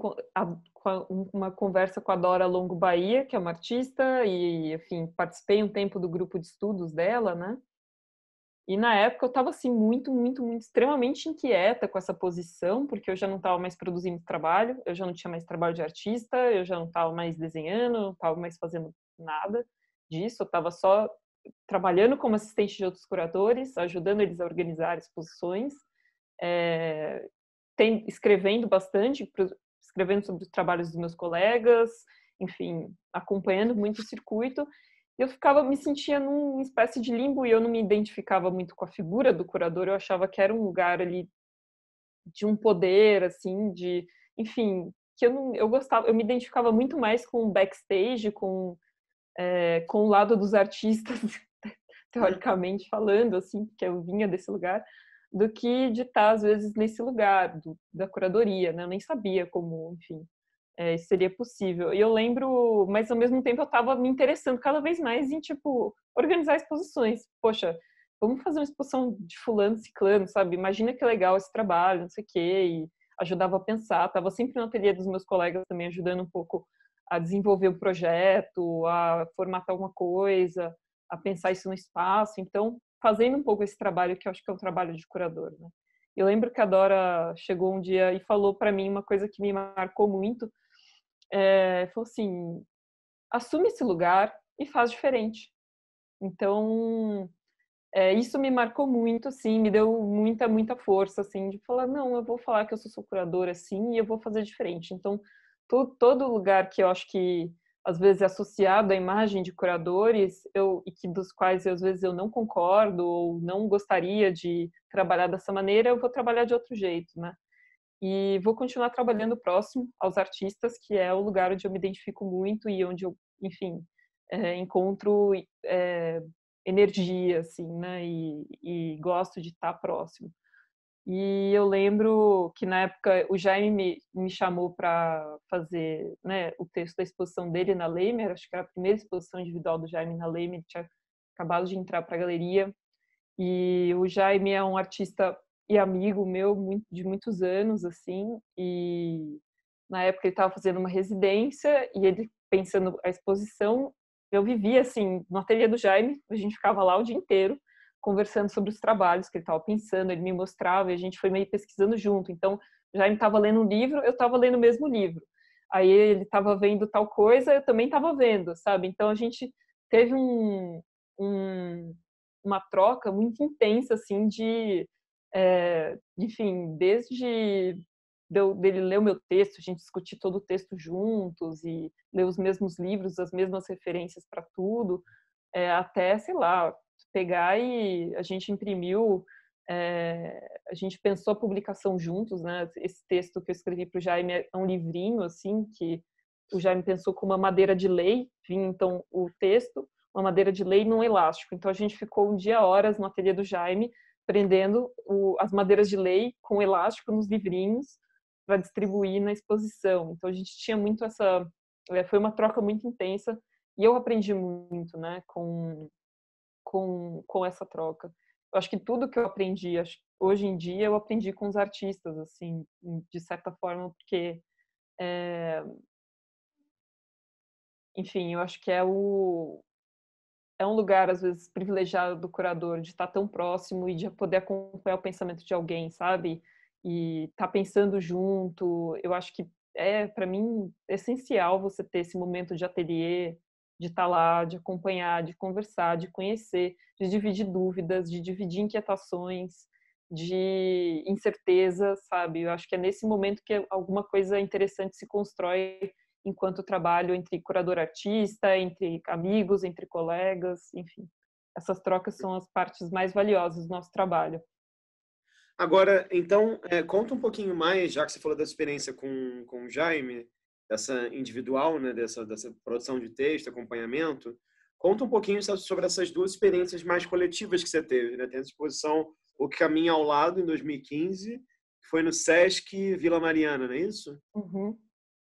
uma conversa com a Dora Longo Bahia, que é uma artista, e, enfim, participei um tempo do grupo de estudos dela, né? E na época eu estava assim muito, muito, muito extremamente inquieta com essa posição, porque eu já não estava mais produzindo trabalho, eu já não tinha mais trabalho de artista, eu já não estava mais desenhando, não estava mais fazendo nada disso, eu estava só trabalhando como assistente de outros curadores, ajudando eles a organizar exposições, é, tem, escrevendo bastante, escrevendo sobre os trabalhos dos meus colegas, enfim, acompanhando muito o circuito. Eu ficava me sentia numa espécie de limbo e eu não me identificava muito com a figura do curador. Eu achava que era um lugar ali de um poder assim de enfim que eu não eu gostava eu me identificava muito mais com o backstage com é, com o lado dos artistas teoricamente falando assim porque eu vinha desse lugar do que de estar às vezes nesse lugar do, da curadoria né eu nem sabia como enfim é, seria possível. E eu lembro, mas ao mesmo tempo eu estava me interessando cada vez mais em, tipo, organizar exposições. Poxa, vamos fazer uma exposição de fulano, ciclano, sabe? Imagina que legal esse trabalho, não sei o quê, e ajudava a pensar. Estava sempre no ateliê dos meus colegas também, ajudando um pouco a desenvolver o projeto, a formatar alguma coisa, a pensar isso no espaço. Então, fazendo um pouco esse trabalho, que eu acho que é um trabalho de curador, né? Eu lembro que a Dora chegou um dia e falou para mim uma coisa que me marcou muito, é, falou assim: assume esse lugar e faz diferente. Então, é, isso me marcou muito, assim, me deu muita, muita força, assim, de falar: não, eu vou falar que eu sou curadora, assim, e eu vou fazer diferente. Então, todo, lugar que eu acho que às vezes associado à imagem de curadores eu, e que dos quais às vezes eu não concordo ou não gostaria de trabalhar dessa maneira, eu vou trabalhar de outro jeito, né? E vou continuar trabalhando próximo aos artistas, que é o lugar onde eu me identifico muito e onde eu, enfim, é, encontro é, energia, assim, né? E, e, gosto de estar próximo. E eu lembro que na época o Jaime me, me chamou para fazer né, o texto da exposição dele na Leimer, acho que era a primeira exposição individual do Jaime na Leimer, ele tinha acabado de entrar para a galeria. E o Jaime é um artista e amigo meu de muitos anos, assim, e na época ele estava fazendo uma residência e ele pensando a exposição, eu vivia assim no ateliê do Jaime, a gente ficava lá o dia inteiro conversando sobre os trabalhos que ele estava pensando, ele me mostrava e a gente foi meio pesquisando junto. Então, o Jaime estava lendo um livro, eu estava lendo o mesmo livro. Aí ele estava vendo tal coisa, eu também estava vendo, sabe? Então a gente teve um, um, uma troca muito intensa assim de é, enfim, desde dele ler o meu texto, a gente discutir todo o texto juntos e ler os mesmos livros, as mesmas referências para tudo, é, até, sei lá, pegar e a gente imprimiu, é, a gente pensou a publicação juntos, né? Esse texto que eu escrevi para o Jaime é um livrinho, assim, que o Jaime pensou com uma madeira de lei, vinha então o texto, uma madeira de lei num elástico. Então a gente ficou um dia horas no ateliê do Jaime prendendo o, as madeiras de lei com elástico nos livrinhos para distribuir na exposição. Então a gente tinha muito essa, é, foi uma troca muito intensa e eu aprendi muito, né, com com com essa troca. Eu acho que tudo que eu aprendi, hoje em dia eu aprendi com os artistas, assim, de certa forma, porque é, enfim, eu acho que é o é um lugar, às vezes, privilegiado do curador, de estar tão próximo e de poder acompanhar o pensamento de alguém, sabe? E estar tá pensando junto. Eu acho que é, para mim, essencial você ter esse momento de ateliê, de estar lá, de acompanhar, de conversar, de conhecer, de dividir dúvidas, de dividir inquietações, de incerteza, sabe? Eu acho que é nesse momento que alguma coisa interessante se constrói enquanto trabalho entre curador-artista, entre amigos, entre colegas, enfim. Essas trocas são as partes mais valiosas do nosso trabalho. Agora, então, é, conta um pouquinho mais, já que você falou da experiência com, com o Jaime, dessa individual, né, dessa, dessa produção de texto, acompanhamento, conta um pouquinho sobre essas duas experiências mais coletivas que você teve. Né? Tem a exposição O Caminho ao Lado, em 2015, que foi no Sesc Vila Mariana, não é isso? Uhum.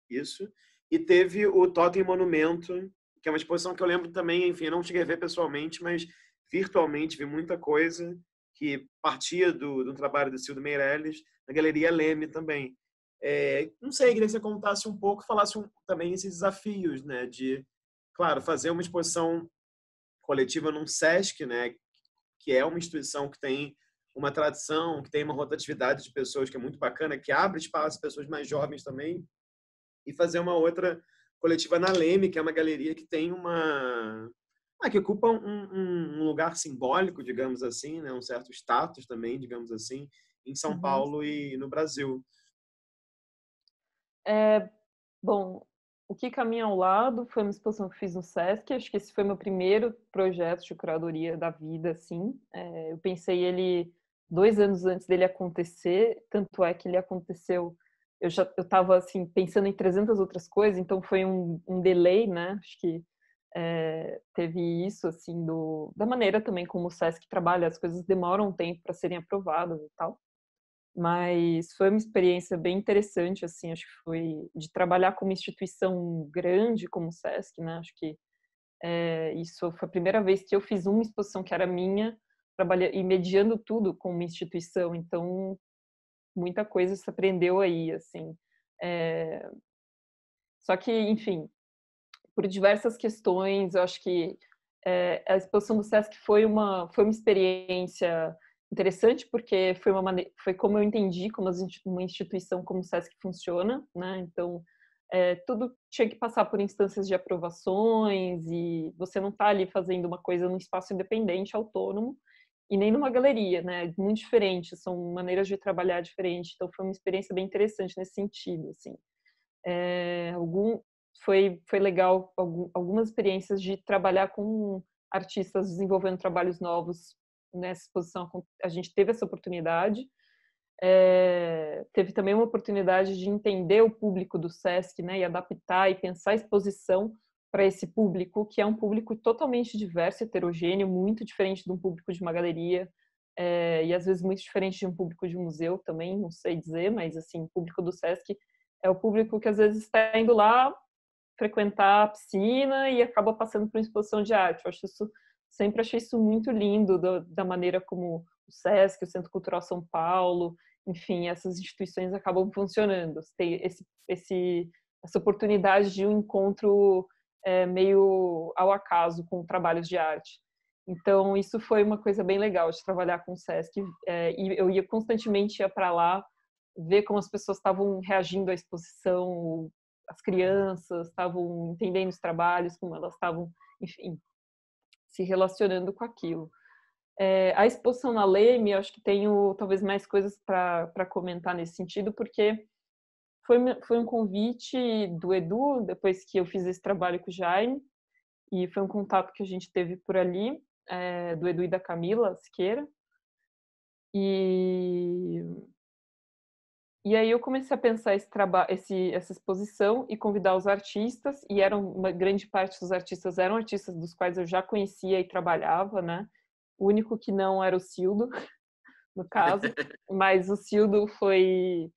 Isso. E teve o Totem Monumento, que é uma exposição que eu lembro também, enfim, eu não cheguei a ver pessoalmente, mas virtualmente vi muita coisa que partia do, do trabalho do Cildo Meirelles, na Galeria Leme também. É, não sei, queria que você contasse um pouco, falasse um, também esses desafios, né, de, claro, fazer uma exposição coletiva num SESC, né, que é uma instituição que tem uma tradição, que tem uma rotatividade de pessoas que é muito bacana, que abre espaço para pessoas mais jovens também, e fazer uma outra coletiva na Leme, que é uma galeria que tem uma ah, que ocupa um, um, lugar simbólico, digamos assim, né, um certo status também, digamos assim, em São uhum. Paulo e no Brasil. É, bom, o que caminha ao lado foi uma exposição que fiz no Sesc. Acho que esse foi meu primeiro projeto de curadoria da vida, assim. É, eu pensei ele dois anos antes dele acontecer, tanto é que ele aconteceu. Eu já eu estava assim pensando em 300 outras coisas, então foi um, um delay, né? Acho que é, teve isso assim do da maneira também como o Sesc trabalha, as coisas demoram um tempo para serem aprovadas e tal mas foi uma experiência bem interessante, assim, acho que foi de trabalhar com uma instituição grande como o SESC, né, acho que é, isso foi a primeira vez que eu fiz uma exposição que era minha, trabalhando e mediando tudo com uma instituição, então muita coisa se aprendeu aí, assim. É... Só que, enfim, por diversas questões, eu acho que é, a exposição do Sesc foi uma, foi uma experiência interessante porque foi uma maneira, foi como eu entendi como uma instituição como o SESC funciona, né? Então é, tudo tinha que passar por instâncias de aprovações e você não está ali fazendo uma coisa num espaço independente, autônomo e nem numa galeria, né? Muito diferente, são maneiras de trabalhar diferentes. Então foi uma experiência bem interessante nesse sentido, assim. É, algum foi foi legal algumas experiências de trabalhar com artistas desenvolvendo trabalhos novos nessa exposição a gente teve essa oportunidade. É, teve também uma oportunidade de entender o público do SESC, né, e adaptar e pensar a exposição para esse público, que é um público totalmente diverso, heterogêneo, muito diferente de um público de uma galeria, é, e às vezes muito diferente de um público de um museu também, não sei dizer, mas assim, o público do SESC é o público que às vezes está indo lá frequentar a piscina e acaba passando por uma exposição de arte. Eu acho isso sempre achei isso muito lindo, do, da maneira como o SESC, o Centro Cultural São Paulo, enfim, essas instituições acabam funcionando. Tem esse, esse, essa oportunidade de um encontro é, meio ao acaso com trabalhos de arte. Então, isso foi uma coisa bem legal de trabalhar com o SESC. É, e eu ia constantemente ia para lá ver como as pessoas estavam reagindo à exposição, as crianças estavam entendendo os trabalhos, como elas estavam, enfim, se relacionando com aquilo. É, a exposição na Leme, eu acho que tenho talvez mais coisas para comentar nesse sentido, porque foi, foi um convite do Edu, depois que eu fiz esse trabalho com o Jaime, e foi um contato que a gente teve por ali, é, do Edu e da Camila Siqueira. E e aí eu comecei a pensar esse trabalho, esse, essa exposição e convidar os artistas, e eram uma grande parte dos artistas eram artistas dos quais eu já conhecia e trabalhava, né? O único que não era o Cildo, no caso, mas o Cildo foi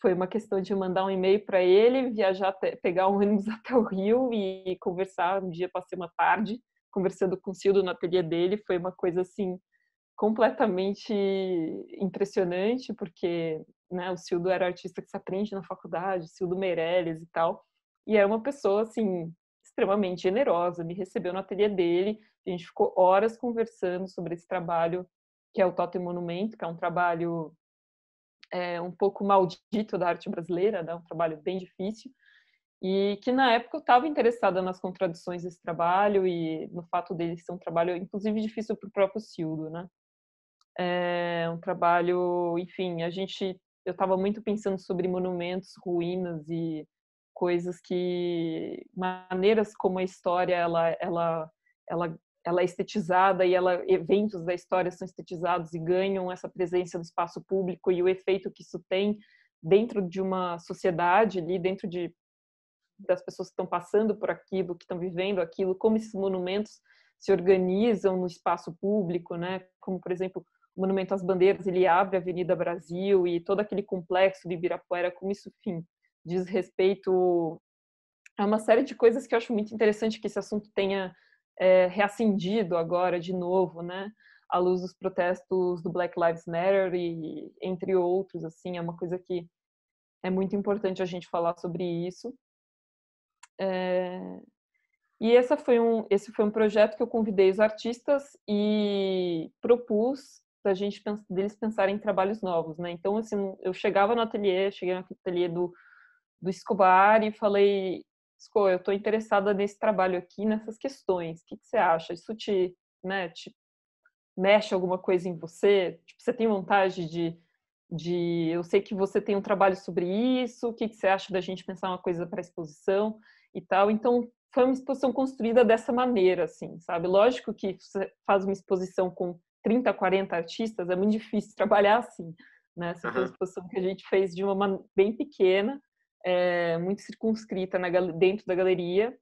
foi uma questão de mandar um e-mail para ele, viajar, pegar um ônibus até o Rio e conversar. Um dia passei uma tarde conversando com o Cildo no ateliê dele, foi uma coisa assim completamente impressionante, porque né, o Cildo era artista que se aprende na faculdade, Cildo Meirelles e tal, e era uma pessoa, assim, extremamente generosa, me recebeu no ateliê dele, a gente ficou horas conversando sobre esse trabalho que é o Totem Monumento, que é um trabalho é, um pouco maldito da arte brasileira, né? um trabalho bem difícil, e que na época eu estava interessada nas contradições desse trabalho e no fato dele ser um trabalho, inclusive, difícil para o próprio Sildo, né? É um trabalho, enfim, a gente, eu estava muito pensando sobre monumentos, ruínas e coisas que, maneiras como a história ela, ela, ela, ela é estetizada e ela, eventos da história são estetizados e ganham essa presença no espaço público e o efeito que isso tem dentro de uma sociedade ali, dentro de das pessoas que estão passando por aquilo, que estão vivendo aquilo, como esses monumentos se organizam no espaço público, né? Como, por exemplo, Monumento às Bandeiras, ele abre a Avenida Brasil e todo aquele complexo de Ibirapuera, como isso, enfim, diz respeito a uma série de coisas que eu acho muito interessante que esse assunto tenha é, reacendido agora de novo, né? À luz dos protestos do Black Lives Matter e entre outros, assim, é uma coisa que é muito importante a gente falar sobre isso. É... E essa foi um, esse foi um projeto que eu convidei os artistas e propus da gente deles pensarem em trabalhos novos, né? Então, assim, eu chegava no ateliê, cheguei no ateliê do, do Escobar e falei, Esco, eu estou interessada nesse trabalho aqui, nessas questões. O que, que, você acha? Isso te, né, te mexe alguma coisa em você? Tipo, você tem vontade de, de... Eu sei que você tem um trabalho sobre isso. O que, que você acha da gente pensar uma coisa para exposição? e tal. Então, foi uma exposição construída dessa maneira, assim, sabe? Lógico que você faz uma exposição com 30, 40 artistas, é muito difícil trabalhar assim, né? Essa uhum. exposição que a gente fez de uma bem pequena, é, muito circunscrita na, dentro da galeria,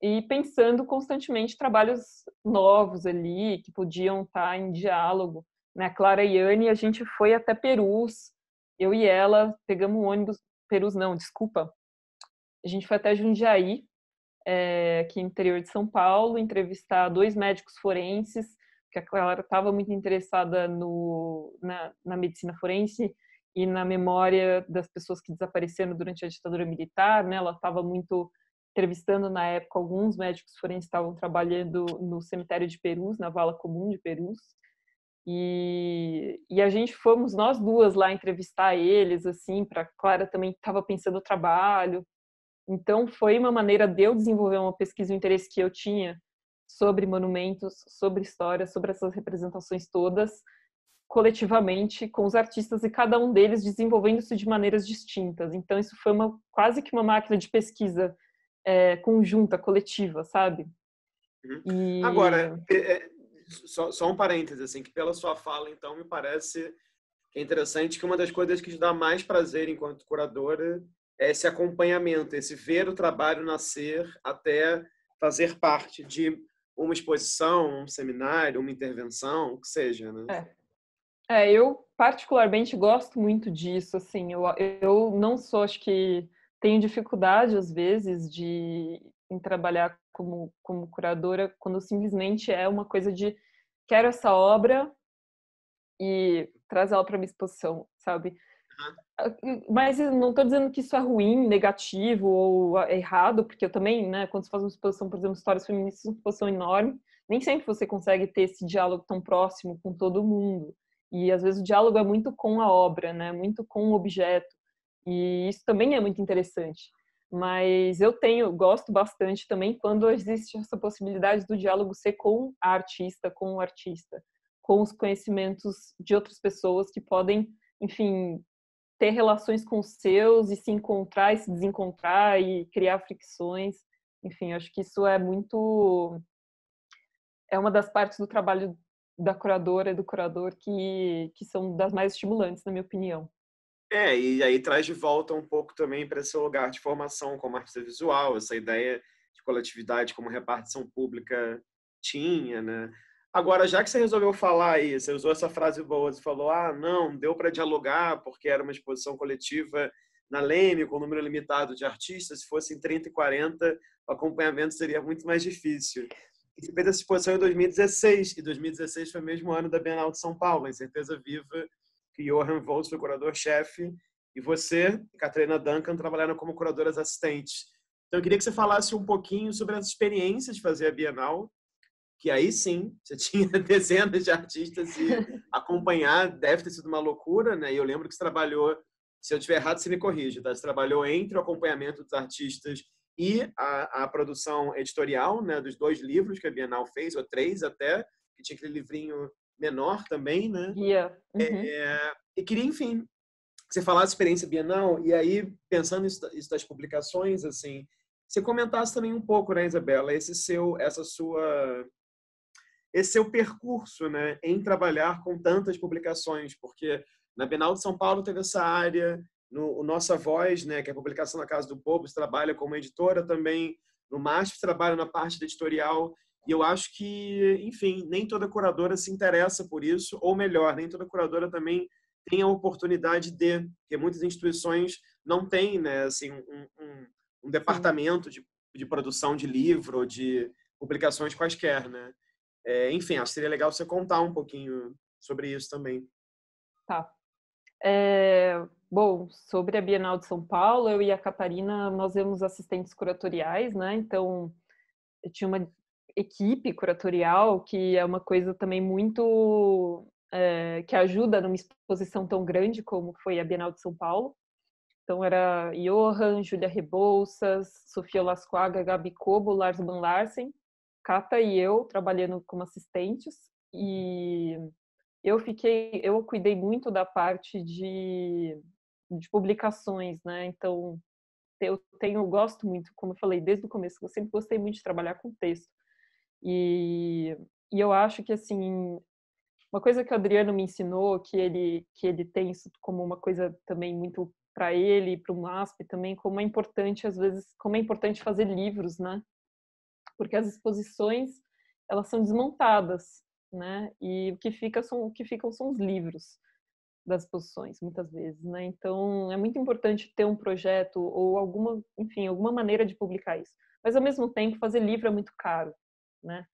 e pensando constantemente trabalhos novos ali, que podiam estar em diálogo. Né? A Clara e Anne, a gente foi até Perus, eu e ela pegamos um ônibus, Perus não, desculpa, a gente foi até Jundiaí, é, aqui no interior de São Paulo, entrevistar dois médicos forenses, que ela estava muito interessada no, na, na, medicina forense e na memória das pessoas que desapareceram durante a ditadura militar. Né? Ela estava muito entrevistando na época alguns médicos forenses estavam trabalhando no cemitério de Perus, na vala comum de Perus. E, e a gente fomos nós duas lá entrevistar eles, assim, para Clara também estava pensando no trabalho, então, foi uma maneira de eu desenvolver uma pesquisa, um interesse que eu tinha sobre monumentos, sobre história, sobre essas representações todas, coletivamente com os artistas e cada um deles desenvolvendo isso de maneiras distintas. Então, isso foi uma quase que uma máquina de pesquisa é, conjunta, coletiva, sabe? Uhum. E... Agora, é, é, só, só, um parêntese, assim, que pela sua fala, então, me parece interessante que uma das coisas que te dá mais prazer enquanto curadora esse acompanhamento, esse ver o trabalho nascer até fazer parte de uma exposição, um seminário, uma intervenção, o que seja, né? É. é eu particularmente gosto muito disso, assim, eu, eu não sou, acho que tenho dificuldade às vezes de em trabalhar como, como curadora quando simplesmente é uma coisa de quero essa obra e traz ela para minha exposição, sabe? Mas não estou dizendo que isso é ruim, negativo ou errado, porque eu também, né, quando você faz uma exposição, por exemplo, histórias feministas, uma exposição enorme, nem sempre você consegue ter esse diálogo tão próximo com todo mundo. E às vezes o diálogo é muito com a obra, né, muito com o objeto. E isso também é muito interessante. Mas eu tenho, gosto bastante também quando existe essa possibilidade do diálogo ser com a artista, com o artista, com os conhecimentos de outras pessoas que podem, enfim, ter relações com os seus e se encontrar e se desencontrar e criar fricções. Enfim, acho que isso é muito é uma das partes do trabalho da curadora e do curador que, que são das mais estimulantes, na minha opinião. É, e aí traz de volta um pouco também para esse lugar de formação como artista visual, essa ideia de coletividade como repartição pública tinha, né? Agora, já que você resolveu falar aí, você usou essa frase boa, você falou, ah, não, deu para dialogar porque era uma exposição coletiva na Leme, com um número limitado de artistas, se fossem 30 e 40, o acompanhamento seria muito mais difícil. E você fez essa exposição em 2016, e 2016 foi o mesmo ano da Bienal de São Paulo, em certeza viva, que Johan Volz foi curador-chefe, e você, Catarina Duncan, trabalharam como curadoras assistentes. Então, eu queria que você falasse um pouquinho sobre as experiências de fazer a Bienal, que aí sim, você tinha dezenas de artistas e acompanhar deve ter sido uma loucura, né? E eu lembro que você trabalhou, se eu estiver errado, você me corrige, tá? Você trabalhou entre o acompanhamento dos artistas e a, a produção editorial, né? Dos dois livros que a Bienal fez, ou três até, que tinha aquele livrinho menor também, né? Yeah. Uhum. É, e queria, enfim, que você falasse experiência Bienal, e aí, pensando isso, isso das publicações, assim, você comentasse também um pouco, né, Isabela, esse seu, essa sua, esse seu percurso, né, em trabalhar com tantas publicações, porque na Bienal de São Paulo teve essa área, no Nossa Voz, né, que é a publicação na Casa do Povo, você trabalha como editora também, no MASP trabalha na parte editorial, e eu acho que, enfim, nem toda curadora se interessa por isso, ou melhor, nem toda curadora também tem a oportunidade de, porque muitas instituições não têm, né, assim, um, um um departamento de, de produção de livro, de publicações quaisquer, né? É, enfim, acho que seria legal você contar um pouquinho sobre isso também. Tá. É, bom, sobre a Bienal de São Paulo, eu e a Catarina, nós éramos assistentes curatoriais, né? Então, eu tinha uma equipe curatorial que é uma coisa também muito é, que ajuda numa exposição tão grande como foi a Bienal de São Paulo. Então era Johan, Júlia Rebouças, Sofia Lasquaga, Gabi Cobo, Lars Van Larsen, Cata e eu trabalhando como assistentes e eu fiquei, eu cuidei muito da parte de, de publicações, né? Então eu tenho, gosto muito, como eu falei desde o começo, eu sempre gostei muito de trabalhar com texto e, e eu acho que assim uma coisa que o Adriano me ensinou que ele que ele tem isso como uma coisa também muito para ele para o MASP também como é importante às vezes como é importante fazer livros né porque as exposições elas são desmontadas né? E o que fica são o que ficam são os livros das exposições muitas vezes né? Então é muito importante ter um projeto ou alguma enfim alguma maneira de publicar isso. Mas ao mesmo tempo fazer livro é muito caro né?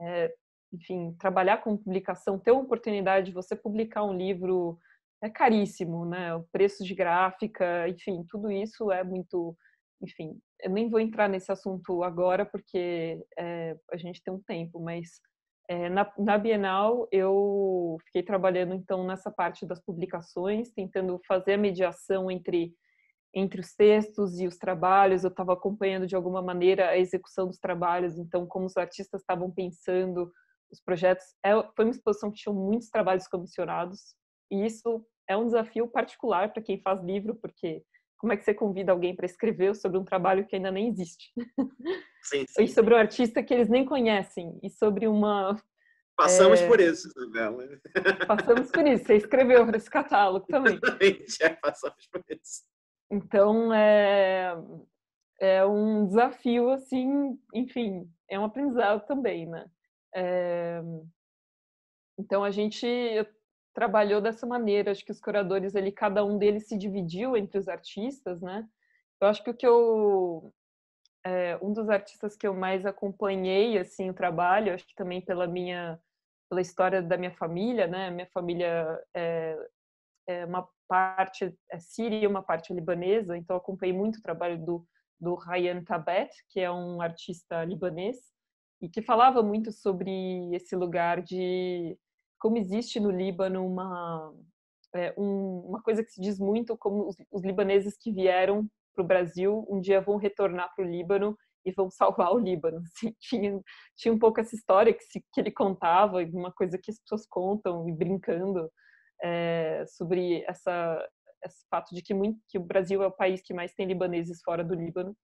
É, enfim trabalhar com publicação ter a oportunidade de você publicar um livro é caríssimo, né? O preço de gráfica, enfim, tudo isso é muito, enfim, eu nem vou entrar nesse assunto agora porque é, a gente tem um tempo, mas é, na, na, Bienal eu fiquei trabalhando então nessa parte das publicações, tentando fazer a mediação entre entre os textos e os trabalhos, eu estava acompanhando de alguma maneira a execução dos trabalhos, então como os artistas estavam pensando os projetos. É, foi uma exposição que tinha muitos trabalhos comissionados, e isso é um desafio particular para quem faz livro, porque como é que você convida alguém para escrever sobre um trabalho que ainda nem existe? Sim, sim, e sobre um artista que eles nem conhecem, e sobre uma. Passamos é... por isso, Isabela. Passamos por isso. Você escreveu para esse catálogo também. Exatamente, é, passamos por isso. Então, é, é um desafio, assim, enfim, é um aprendizado também, né? É... Então, a gente, trabalhou dessa maneira. Acho que os curadores ali, cada um deles se dividiu entre os artistas, né? Eu acho que o que eu é, um dos artistas que eu mais acompanhei assim o trabalho, acho que também pela minha pela história da minha família, né? Minha família é, é uma parte é síria e uma parte libanesa, então acompanhei muito o trabalho do do Ryan Tabet, que é um artista libanês e que falava muito sobre esse lugar de como existe no Líbano uma, é, um, uma coisa que se diz muito como os, os libaneses que vieram para o Brasil um dia vão retornar para o Líbano e vão salvar o Líbano. Assim, tinha, tinha um pouco essa história que, se, que ele contava, uma coisa que as pessoas contam e brincando é, sobre essa, esse fato de que, muito, que o Brasil é o país que mais tem libaneses fora do Líbano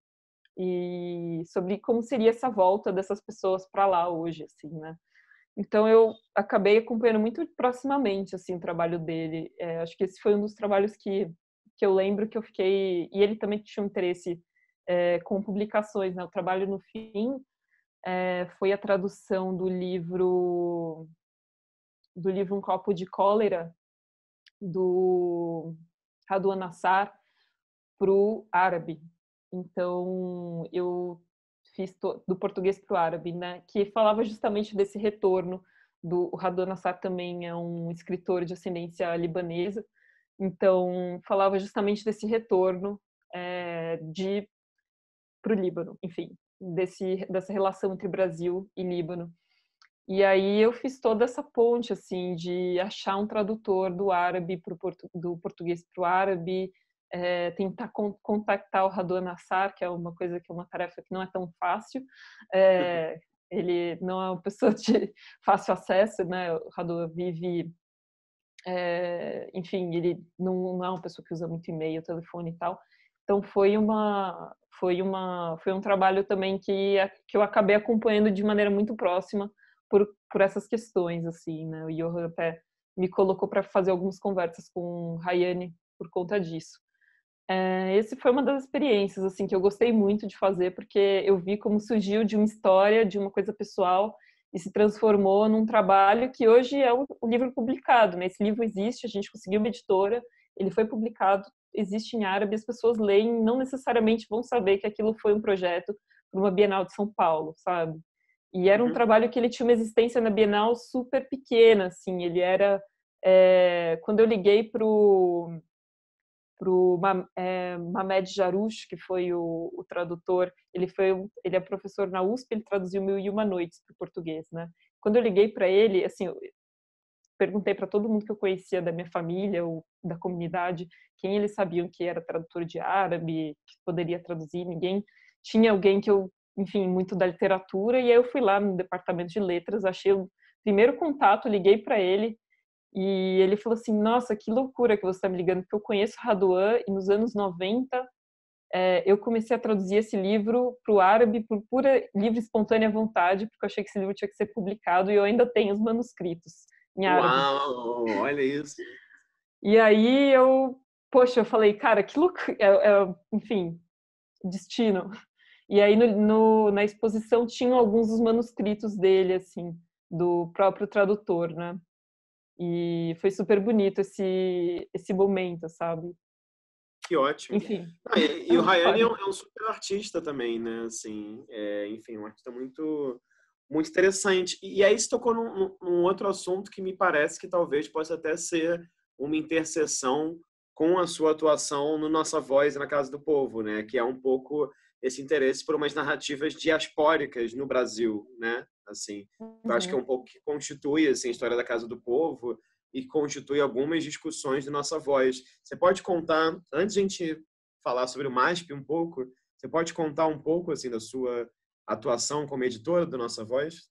e sobre como seria essa volta dessas pessoas para lá hoje, assim, né? Então eu acabei acompanhando muito proximamente assim o trabalho dele. É, acho que esse foi um dos trabalhos que que eu lembro que eu fiquei e ele também tinha um interesse é, com publicações. Né? O trabalho no fim é, foi a tradução do livro do livro Um Copo de Cólera do Radu Nassar para o árabe. Então eu fiz do português para o árabe, né? Que falava justamente desse retorno do o Radon Assar também é um escritor de ascendência libanesa, então falava justamente desse retorno é, de o Líbano, enfim, desse, dessa relação entre Brasil e Líbano. E aí eu fiz toda essa ponte, assim, de achar um tradutor do árabe pro portu do português para o árabe, é, tentar con contactar o Radou Nassar, que é uma coisa que é uma tarefa que não é tão fácil. É, ele não é uma pessoa de fácil acesso, né? O Radou vive, é, enfim, ele não, não é uma pessoa que usa muito e-mail, telefone e tal. Então foi uma foi uma foi um trabalho também que que eu acabei acompanhando de maneira muito próxima por, por essas questões, assim, né? O Johan até me colocou para fazer algumas conversas com Rayane por conta disso. É, esse foi uma das experiências, assim, que eu gostei muito de fazer, porque eu vi como surgiu de uma história, de uma coisa pessoal, e se transformou num trabalho que hoje é o, livro publicado, né? Esse livro existe, a gente conseguiu uma editora, ele foi publicado, existe em árabe, as pessoas leem, não necessariamente vão saber que aquilo foi um projeto para uma Bienal de São Paulo, sabe? E era um uhum. trabalho que ele tinha uma existência na Bienal super pequena, assim, ele era... É, quando eu liguei pro pro é, Mamed Jarouche, que foi o, o, tradutor, ele foi ele é professor na USP, ele traduziu Mil e Uma Noites para o português, né? Quando eu liguei para ele, assim, perguntei para todo mundo que eu conhecia da minha família ou da comunidade quem eles sabiam que era tradutor de árabe, que poderia traduzir, ninguém tinha alguém que eu enfim, muito da literatura, e aí eu fui lá no departamento de letras, achei o primeiro contato, liguei para ele, e ele falou assim: Nossa, que loucura que você está me ligando, porque eu conheço Raduan e nos anos 90 é, eu comecei a traduzir esse livro para o árabe por pura livre espontânea vontade, porque eu achei que esse livro tinha que ser publicado e eu ainda tenho os manuscritos em árabe. Uau, olha isso! E aí eu, poxa, eu falei, cara, que loucura, é, é, enfim, destino. E aí no, no, na exposição tinham alguns dos manuscritos dele, assim, do próprio tradutor, né? E foi super bonito esse, esse momento, sabe? Que ótimo. Enfim. Ah, e, e, o Ryan é um, é um, super artista também, né? Assim, é, enfim, um artista muito, muito interessante. E, e aí se tocou num, num, outro assunto que me parece que talvez possa até ser uma interseção com a sua atuação no Nossa Voz na Casa do Povo, né? Que é um pouco esse interesse por umas narrativas diaspóricas no Brasil, né? Assim, uhum. eu acho que é um uhum. pouco que constitui assim, a história da Casa do Povo e constitui algumas discussões de nossa voz. Você pode contar, antes de a gente falar sobre o MASP um pouco, você pode contar um pouco assim da sua atuação como editora do Nossa Voz?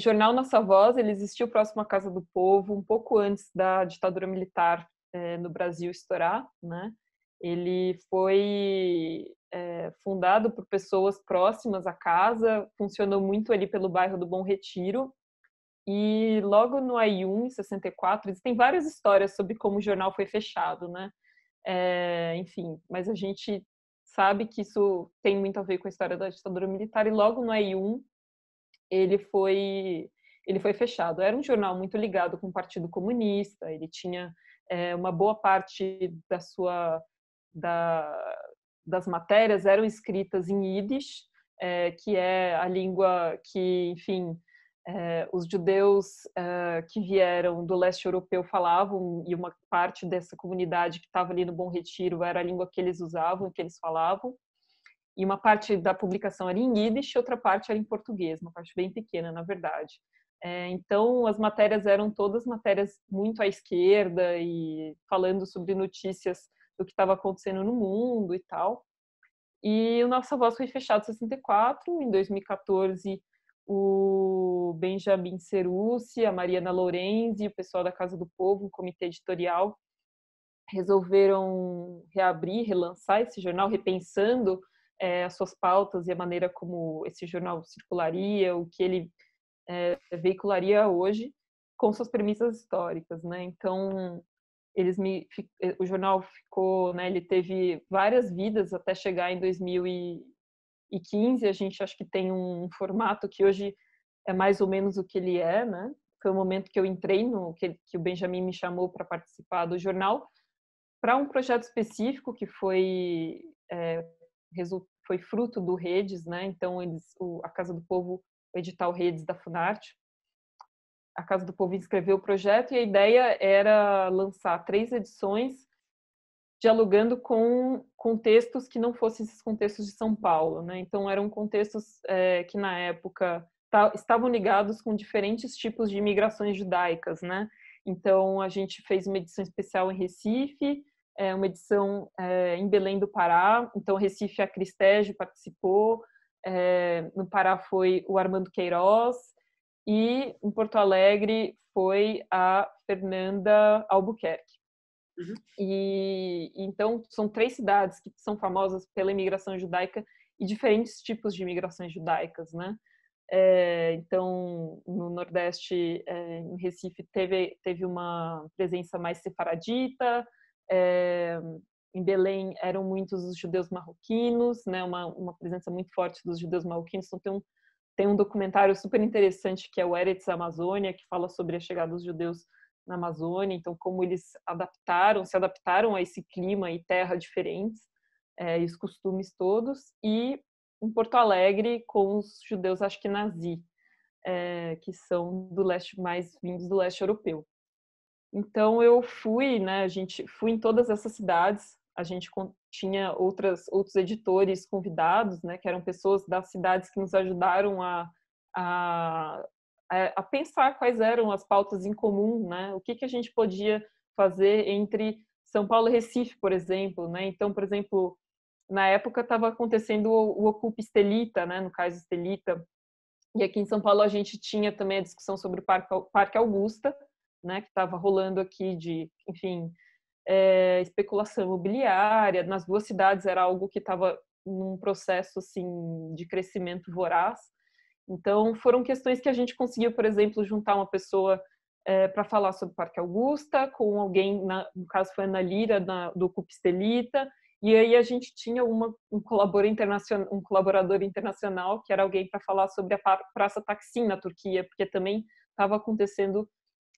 O jornal Nossa Voz ele existiu próximo à Casa do Povo um pouco antes da ditadura militar é, no Brasil estourar, né? Ele foi é, fundado por pessoas próximas à casa, funcionou muito ali pelo bairro do Bom Retiro. E logo no AI1, em 64, existem várias histórias sobre como o jornal foi fechado, né? É, enfim, mas a gente sabe que isso tem muito a ver com a história da ditadura militar. E logo no AI1, ele foi ele foi fechado. Era um jornal muito ligado com o Partido Comunista. Ele tinha é, uma boa parte da sua da, das matérias eram escritas em Yiddish, é, que é a língua que, enfim, é, os judeus é, que vieram do leste europeu falavam, e uma parte dessa comunidade que estava ali no Bom Retiro era a língua que eles usavam, que eles falavam. E uma parte da publicação era em Yiddish, outra parte era em português, uma parte bem pequena, na verdade. É, então, as matérias eram todas matérias muito à esquerda e falando sobre notícias do que estava acontecendo no mundo e tal. E o Nossa Voz foi fechado em 64, em 2014 o Benjamin Cerucci, a Mariana Lorenzi, o pessoal da Casa do Povo, um comitê editorial, resolveram reabrir, relançar esse jornal, repensando é, as suas pautas e a maneira como esse jornal circularia, o que ele é, veicularia hoje, com suas premissas históricas, né? Então, eles me eh, o jornal ficou né ele teve várias vidas até chegar em 2015 a gente acho que tem um formato que hoje é mais ou menos o que ele é né? Foi o momento que eu entrei no que, que o Benjamin me chamou para participar do jornal para um projeto específico que foi é, foi fruto do Redes né? Então eles o, a Casa do Povo o edital Redes da Funarte a Casa do Povo inscreveu o projeto e a ideia era lançar três edições dialogando com contextos que não fossem esses contextos de São Paulo, né? Então eram contextos é, que na época estavam ligados com diferentes tipos de imigrações judaicas, né? Então a gente fez uma edição especial em Recife, é, uma edição é, em Belém do Pará. Então Recife a Cristégio participou, é, no Pará foi o Armando Queiroz e em Porto Alegre foi a Fernanda Albuquerque. Uhum. E então são três cidades que são famosas pela imigração judaica e diferentes tipos de imigrações judaicas, né? É, então, no Nordeste, é, em Recife, teve, teve uma presença mais sefaradita. É, em Belém eram muitos os judeus marroquinos, né? Uma, uma presença muito forte dos judeus marroquinos. Então, tem um, tem um documentário super interessante que é o Eretz Amazônia, que fala sobre a chegada dos judeus na Amazônia, então como eles adaptaram, se adaptaram a esse clima e terra diferentes, é, e os costumes todos, e em Porto Alegre com os judeus ashkenazi, é, que são do leste mais vindos do leste europeu. Então eu fui, né, a gente fui em todas essas cidades, a gente tinha outras outros editores convidados, né, que eram pessoas das cidades que nos ajudaram a, a a pensar quais eram as pautas em comum, né? O que que a gente podia fazer entre São Paulo e Recife, por exemplo, né? Então, por exemplo, na época estava acontecendo o, Ocupa Estelita, né? No caso Estelita, e aqui em São Paulo a gente tinha também a discussão sobre o Parque, Parque Augusta, né? Que estava rolando aqui de, enfim, é, especulação imobiliária. Nas duas cidades era algo que estava num processo assim de crescimento voraz. Então, foram questões que a gente conseguiu, por exemplo, juntar uma pessoa é, para falar sobre o Parque Augusta, com alguém, na, no caso foi a Ana Lira, na, do Cupestelita, e aí a gente tinha uma, um, colaborador internacional, um colaborador internacional, que era alguém para falar sobre a Praça Taksim na Turquia, porque também estava acontecendo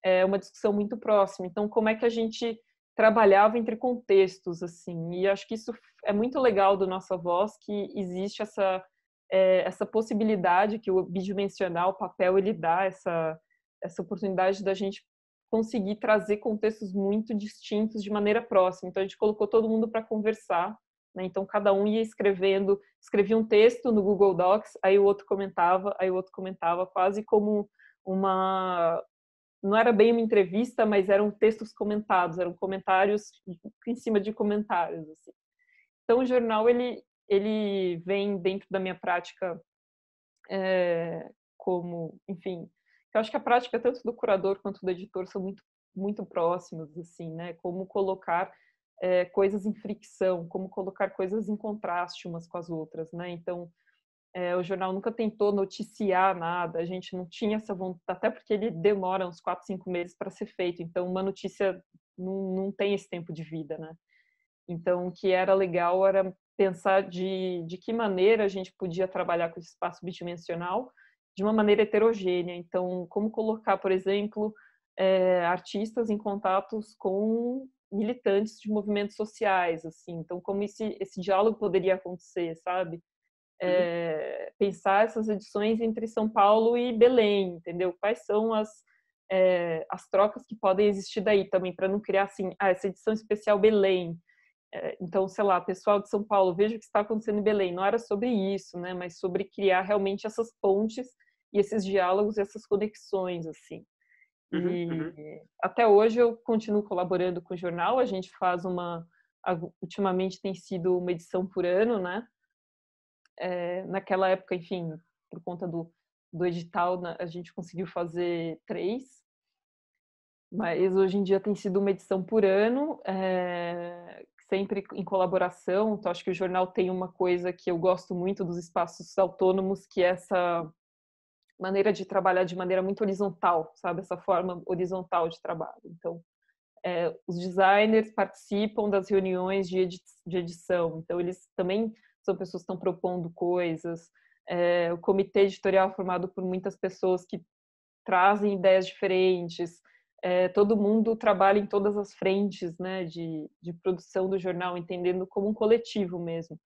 é, uma discussão muito próxima. Então, como é que a gente trabalhava entre contextos, assim? E acho que isso é muito legal do Nossa Voz, que existe essa é, essa possibilidade que o bidimensional, o papel, ele dá essa, essa oportunidade da gente conseguir trazer contextos muito distintos de maneira próxima. Então, a gente colocou todo mundo para conversar. Né? Então, cada um ia escrevendo, escrevia um texto no Google Docs, aí o outro comentava, aí o outro comentava, quase como uma. Não era bem uma entrevista, mas eram textos comentados, eram comentários em cima de comentários. Assim. Então, o jornal ele, ele vem dentro da minha prática é, como, enfim, eu acho que a prática tanto do curador quanto do editor são muito muito próximos, assim, né? Como colocar é, coisas em fricção, como colocar coisas em contraste umas com as outras, né? Então, é, o jornal nunca tentou noticiar nada, a gente não tinha essa vontade, até porque ele demora uns quatro, cinco meses para ser feito, então uma notícia não, não tem esse tempo de vida, né? Então, o que era legal era pensar de, de que maneira a gente podia trabalhar com esse espaço bidimensional de uma maneira heterogênea. Então, como colocar, por exemplo, é, artistas em contatos com militantes de movimentos sociais, assim. Então, como esse, esse diálogo poderia acontecer, sabe? É, pensar essas edições entre São Paulo e Belém, entendeu? Quais são as, é, as trocas que podem existir daí também, para não criar assim, ah, essa edição especial Belém, é, então, sei lá, pessoal de São Paulo, veja o que está acontecendo em Belém. Não era sobre isso, né? Mas sobre criar realmente essas pontes e esses diálogos e essas conexões, assim. Uhum, e uhum. até hoje eu continuo colaborando com o jornal. A gente faz uma, ultimamente tem sido uma edição por ano, né? É, naquela época, enfim, por conta do, do edital, a gente conseguiu fazer três. Mas hoje em dia tem sido uma edição por ano. É, sempre em colaboração. Então, acho que o jornal tem uma coisa que eu gosto muito dos espaços autônomos, que é essa maneira de trabalhar de maneira muito horizontal, sabe? Essa forma horizontal de trabalho. Então, é, os designers participam das reuniões de, edição, então eles também são pessoas que estão propondo coisas. É, o comitê editorial é formado por muitas pessoas que trazem ideias diferentes, é, todo mundo trabalha em todas as frentes né, de, de produção do jornal, entendendo como um coletivo mesmo.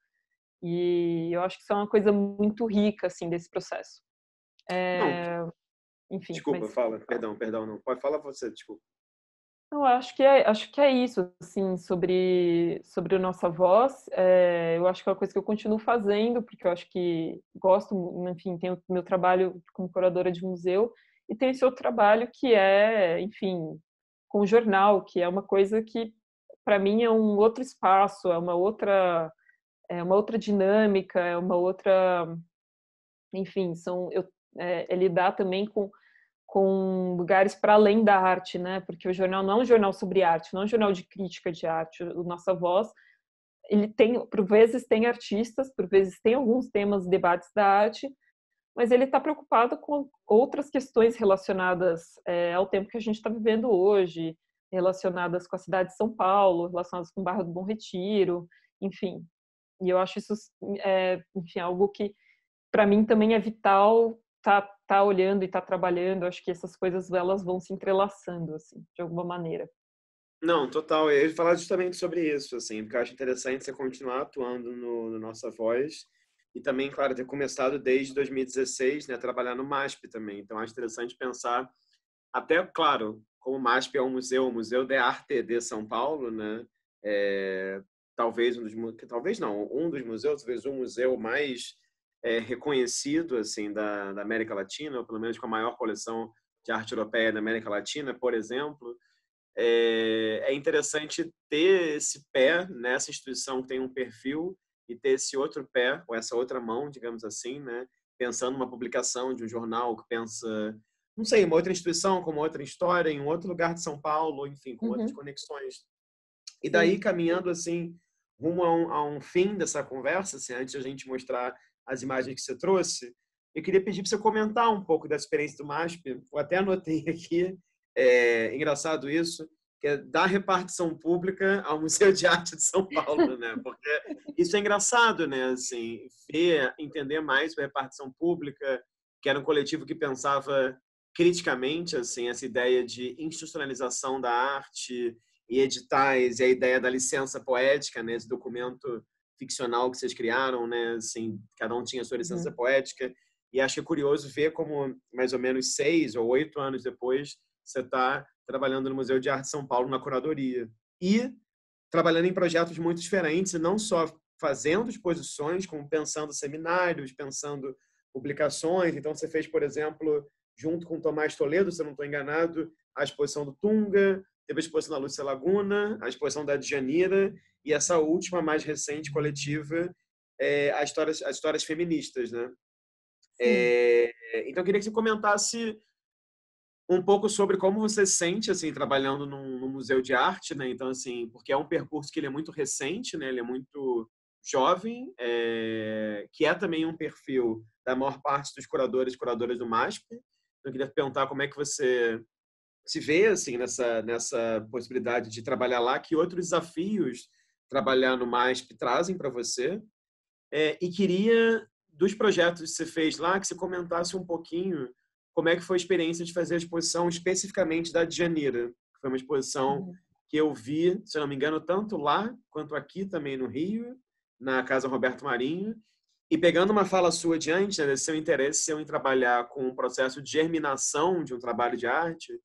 E eu acho que isso é uma coisa muito rica assim desse processo. É, enfim. Desculpa, mas... fala, perdão, perdão, não. Pode falar você, desculpa. Eu acho que é, acho que é isso, assim, sobre, sobre a nossa voz. É, eu acho que é uma coisa que eu continuo fazendo, porque eu acho que gosto, enfim, tenho meu trabalho como curadora de museu e tem esse outro trabalho que é, enfim, com o jornal, que é uma coisa que para mim é um outro espaço, é uma outra é uma outra dinâmica, é uma outra, enfim, são eu é, é lidar também com com lugares para além da arte, né? Porque o jornal não é um jornal sobre arte, não é um jornal de crítica de arte. O Nossa Voz, ele tem, por vezes tem artistas, por vezes tem alguns temas, debates da arte, mas ele está preocupado com outras questões relacionadas é, ao tempo que a gente está vivendo hoje, relacionadas com a cidade de São Paulo, relacionadas com o bairro do Bom Retiro, enfim. E eu acho isso, é, enfim, algo que para mim também é vital tá, tá olhando e tá trabalhando, acho que essas coisas elas vão se entrelaçando, assim, de alguma maneira. Não, total. Eu ia falar justamente sobre isso, assim, porque eu acho interessante você continuar atuando no, no Nossa Voz e também, claro, ter começado desde 2016, né, trabalhar no MASP também. Então, acho interessante pensar, até, claro, como o MASP é um museu, o Museu de Arte de São Paulo, né, é, talvez um dos, talvez não, um dos museus, talvez um museu mais é, reconhecido assim da, da, América Latina, ou pelo menos com a maior coleção de arte europeia da América Latina, por exemplo, é, é interessante ter esse pé nessa instituição que tem um perfil e ter esse outro pé, ou essa outra mão, digamos assim, né? pensando numa publicação de um jornal que pensa, não sei, uma outra instituição, com uma outra história, em um outro lugar de São Paulo, enfim, com uhum. outras conexões. E daí, caminhando assim, rumo a um, a um fim dessa conversa, assim, antes de a gente mostrar as imagens que você trouxe, eu queria pedir para você comentar um pouco da experiência do MASP. Eu até anotei aqui, é engraçado isso, que é da repartição pública ao Museu de Arte de São Paulo, né? Porque isso é engraçado, né? Assim, ver, entender mais a repartição pública, que era um coletivo que pensava criticamente, assim, essa ideia de institucionalização da arte e editais e a ideia da licença poética, né? Esse documento ficcional que vocês criaram, né? Assim, cada um tinha sua licença uhum. poética. E acho curioso ver como, mais ou menos seis ou oito anos depois, você está trabalhando no Museu de Arte de São Paulo na curadoria. E trabalhando em projetos muito diferentes, não só fazendo exposições, como pensando seminários, pensando publicações. Então, você fez, por exemplo, junto com Tomás Toledo, se eu não estou enganado, a exposição do Tunga, teve a exposição da Lúcia Laguna, a exposição da Djanira e essa última, mais recente, coletiva, é, as, histórias, as histórias feministas, né? É, então, eu queria que você comentasse um pouco sobre como você se sente, assim, trabalhando num, num, museu de arte, né? Então, assim, porque é um percurso que ele é muito recente, né? Ele é muito jovem, é, que é também um perfil da maior parte dos curadores e curadoras do MASP. Então, eu queria perguntar como é que você se vê, assim, nessa, nessa possibilidade de trabalhar lá, que outros desafios trabalhar no MASP trazem para você. É, e queria, dos projetos que você fez lá, que você comentasse um pouquinho como é que foi a experiência de fazer a exposição especificamente da Djanira, que foi uma exposição uhum. que eu vi, se não me engano, tanto lá quanto aqui também no Rio, na Casa Roberto Marinho. E pegando uma fala sua adiante, né, desse seu interesse seu em trabalhar com um processo de germinação de um trabalho de arte,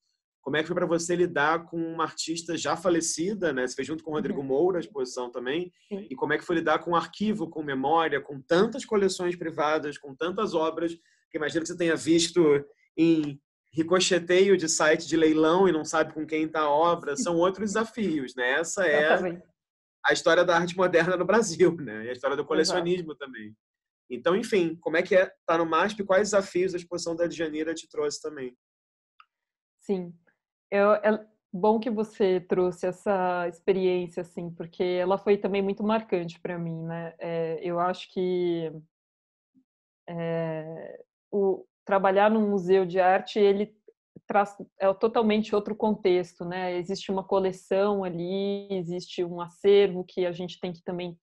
como é que foi para você lidar com uma artista já falecida, né? Você fez junto com o Rodrigo uhum. Moura a exposição também. Sim. E como é que foi lidar com um arquivo, com memória, com tantas coleções privadas, com tantas obras, que imagino que você tenha visto em ricocheteio de site de leilão e não sabe com quem está a obra, são outros desafios, né? Essa é a história da arte moderna no Brasil, né? E a história do colecionismo Exato. também. Então, enfim, como é que é estar tá no MASP? Quais desafios a exposição da Djanira te trouxe também? Sim, eu, é bom que você trouxe essa experiência, assim, porque ela foi também muito marcante para mim, né? É, eu acho que é, o trabalhar num museu de arte ele traz é totalmente outro contexto, né? Existe uma coleção ali, existe um acervo que a gente tem que também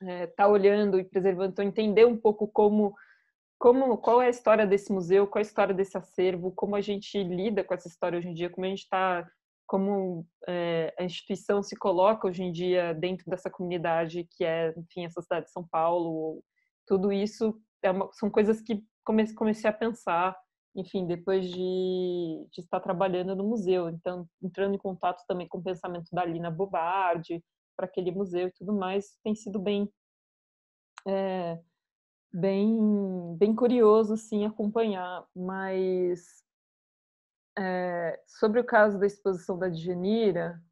estar é, tá olhando e preservando, então entender um pouco como como qual é a história desse museu, qual é a história desse acervo, como a gente lida com essa história hoje em dia, como a gente está, como é, a instituição se coloca hoje em dia dentro dessa comunidade que é, enfim, essa cidade de São Paulo, tudo isso é uma, são coisas que comecei, comecei a pensar enfim, depois de, de, estar trabalhando no museu. Então, entrando em contato também com o pensamento da Lina Bobardi, para aquele museu e tudo mais, tem sido bem, é, bem, bem curioso, sim, acompanhar. Mas, é, sobre o caso da exposição da Djanira,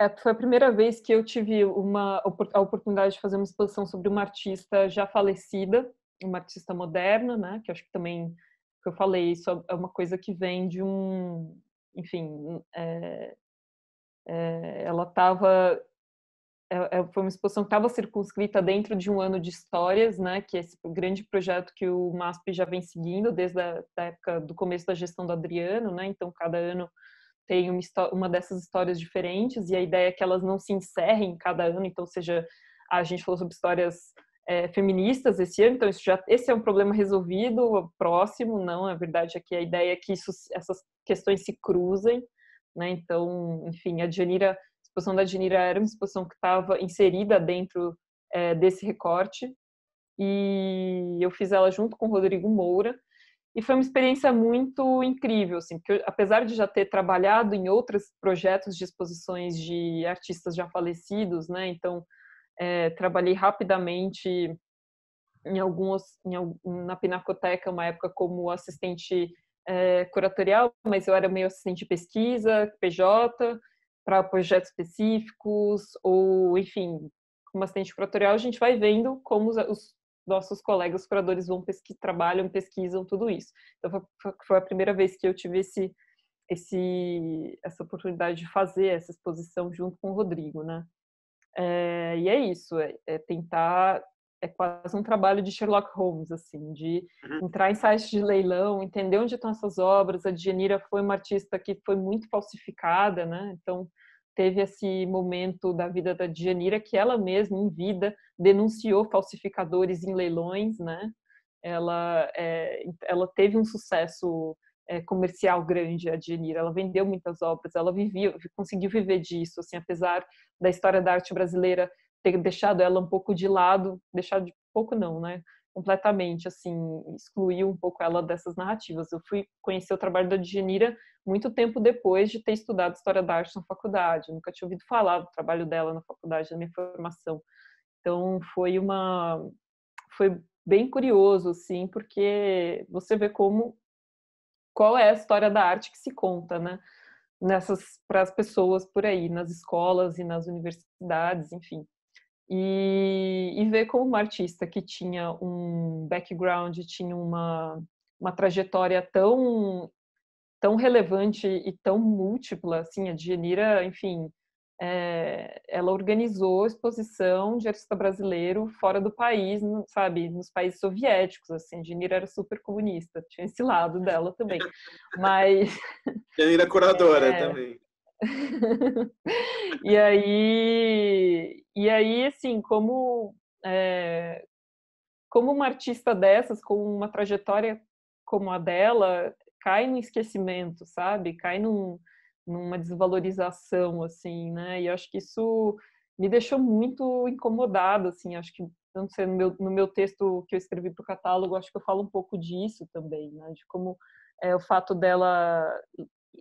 é, foi a primeira vez que eu tive uma, a oportunidade de fazer uma exposição sobre uma artista já falecida, uma artista moderna, né? Que acho que também, que eu falei, isso é uma coisa que vem de um, enfim, é, é, ela estava é, foi uma exposição que estava circunscrita dentro de um ano de histórias, né, que é esse grande projeto que o MASP já vem seguindo desde a da época do começo da gestão do Adriano, né, então cada ano tem uma, uma dessas histórias diferentes e a ideia é que elas não se encerrem cada ano, então seja a gente falou sobre histórias é, feministas esse ano, então isso já esse é um problema resolvido, próximo, não, a verdade é que a ideia é que isso, essas questões se cruzem, né? Então, enfim, a Janira, exposição da Janira era uma exposição que estava inserida dentro é, desse recorte e eu fiz ela junto com o Rodrigo Moura e foi uma experiência muito incrível, assim, porque eu, apesar de já ter trabalhado em outros projetos de exposições de artistas já falecidos, né, então é, trabalhei rapidamente em alguns, em, na Pinacoteca, uma época como assistente é, curatorial, mas eu era meio assistente de pesquisa, PJ, para projetos específicos, ou, enfim, como assistente curatorial, a gente vai vendo como os, os nossos colegas curadores vão pesquisar, trabalham, pesquisam tudo isso. Então foi, foi a primeira vez que eu tive esse, esse, essa oportunidade de fazer essa exposição junto com o Rodrigo, né? É, e é isso, é, é, tentar, é quase um trabalho de Sherlock Holmes, assim, de uhum. entrar em sites de leilão, entender onde estão essas obras. A Djanira foi uma artista que foi muito falsificada, né? Então teve esse momento da vida da Djanira que ela mesma, em vida, denunciou falsificadores em leilões, né? Ela, é, ela teve um sucesso é, comercial grande, a Djanira. Ela vendeu muitas obras, ela vivia, conseguiu viver disso, assim, apesar da história da arte brasileira ter deixado ela um pouco de lado, deixado de pouco não, né? completamente, assim, excluiu um pouco ela dessas narrativas. Eu fui conhecer o trabalho da Djanira muito tempo depois de ter estudado História da Arte na faculdade. Eu nunca tinha ouvido falar do trabalho dela na faculdade, da minha formação. Então, foi uma... foi bem curioso, assim, porque você vê como... qual é a história da arte que se conta, né? Nessas, para as pessoas por aí, nas escolas e nas universidades, enfim e, e ver como uma artista que tinha um background, tinha uma, uma trajetória tão tão relevante e tão múltipla, assim, a Djanira, enfim, é, ela organizou exposição de artista brasileiro fora do país, sabe, nos países soviéticos, assim, a Djanira era super comunista, tinha esse lado dela também, mas... Djanira curadora é, também. e aí, e aí, assim, como é, como uma artista dessas, com uma trajetória como a dela, cai no esquecimento, sabe? Cai num, numa desvalorização, assim, né? E acho que isso me deixou muito incomodada, assim. Acho que, não sei, no meu, no meu texto que eu escrevi para o catálogo, acho que eu falo um pouco disso também, né? De como é, o fato dela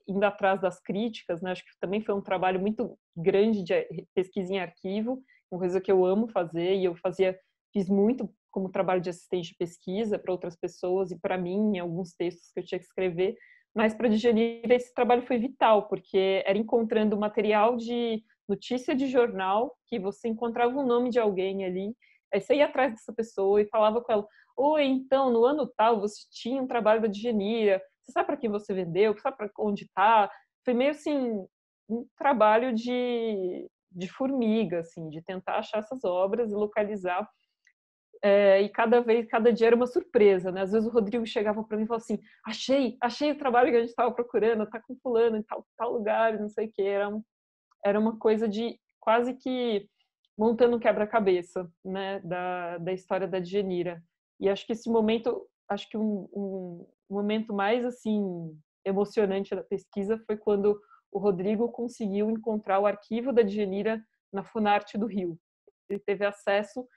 indo atrás das críticas, né? Acho que também foi um trabalho muito grande de pesquisa em arquivo, uma coisa que eu amo fazer e eu fazia, fiz muito como trabalho de assistente de pesquisa para outras pessoas e para mim em alguns textos que eu tinha que escrever, mas para digerir esse trabalho foi vital porque era encontrando material de notícia de jornal que você encontrava o nome de alguém ali, aí você ia atrás dessa pessoa e falava com ela, oi, então no ano tal você tinha um trabalho da Digenira, você sabe para quem você vendeu, você sabe para onde está. Foi meio assim um trabalho de, de formiga, assim, de tentar achar essas obras e localizar. É, e cada vez, cada dia era uma surpresa, né? Às vezes o Rodrigo chegava para mim e falava assim: achei, achei o trabalho que a gente estava procurando, tá com fulano em tal, tal lugar, não sei o que. Era, era uma coisa de quase que montando um quebra-cabeça, né? Da, da história da Digenira. E acho que esse momento, acho que um, um, o momento mais assim emocionante da pesquisa foi quando o Rodrigo conseguiu encontrar o arquivo da Djanira na Funarte do Rio. Ele teve acesso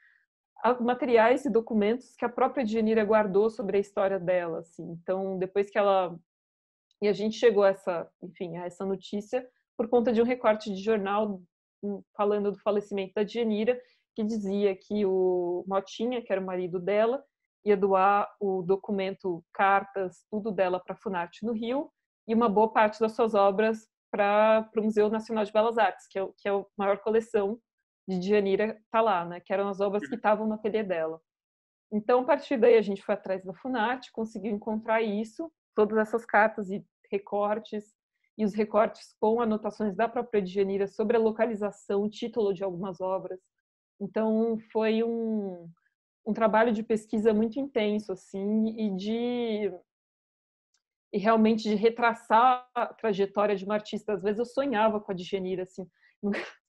materiais e documentos que a própria Djanira guardou sobre a história dela, assim. Então, depois que ela e a gente chegou a essa, enfim, a essa notícia por conta de um recorte de jornal hum, falando do falecimento da Djanira, que dizia que o Motinha, que era o marido dela, ia doar o documento, cartas, tudo dela para a Funarte no Rio e uma boa parte das suas obras para o Museu Nacional de Belas Artes, que é, que é a maior coleção de Djanira tá lá, né? Que eram as obras que estavam no ateliê dela. Então, a partir daí, a gente foi atrás da Funarte, conseguiu encontrar isso, todas essas cartas e recortes, e os recortes com anotações da própria Djanira sobre a localização, título de algumas obras. Então, foi um, um trabalho de pesquisa muito intenso, assim, e de e realmente de retraçar a trajetória de uma artista. Às vezes eu sonhava com a Djanira, assim,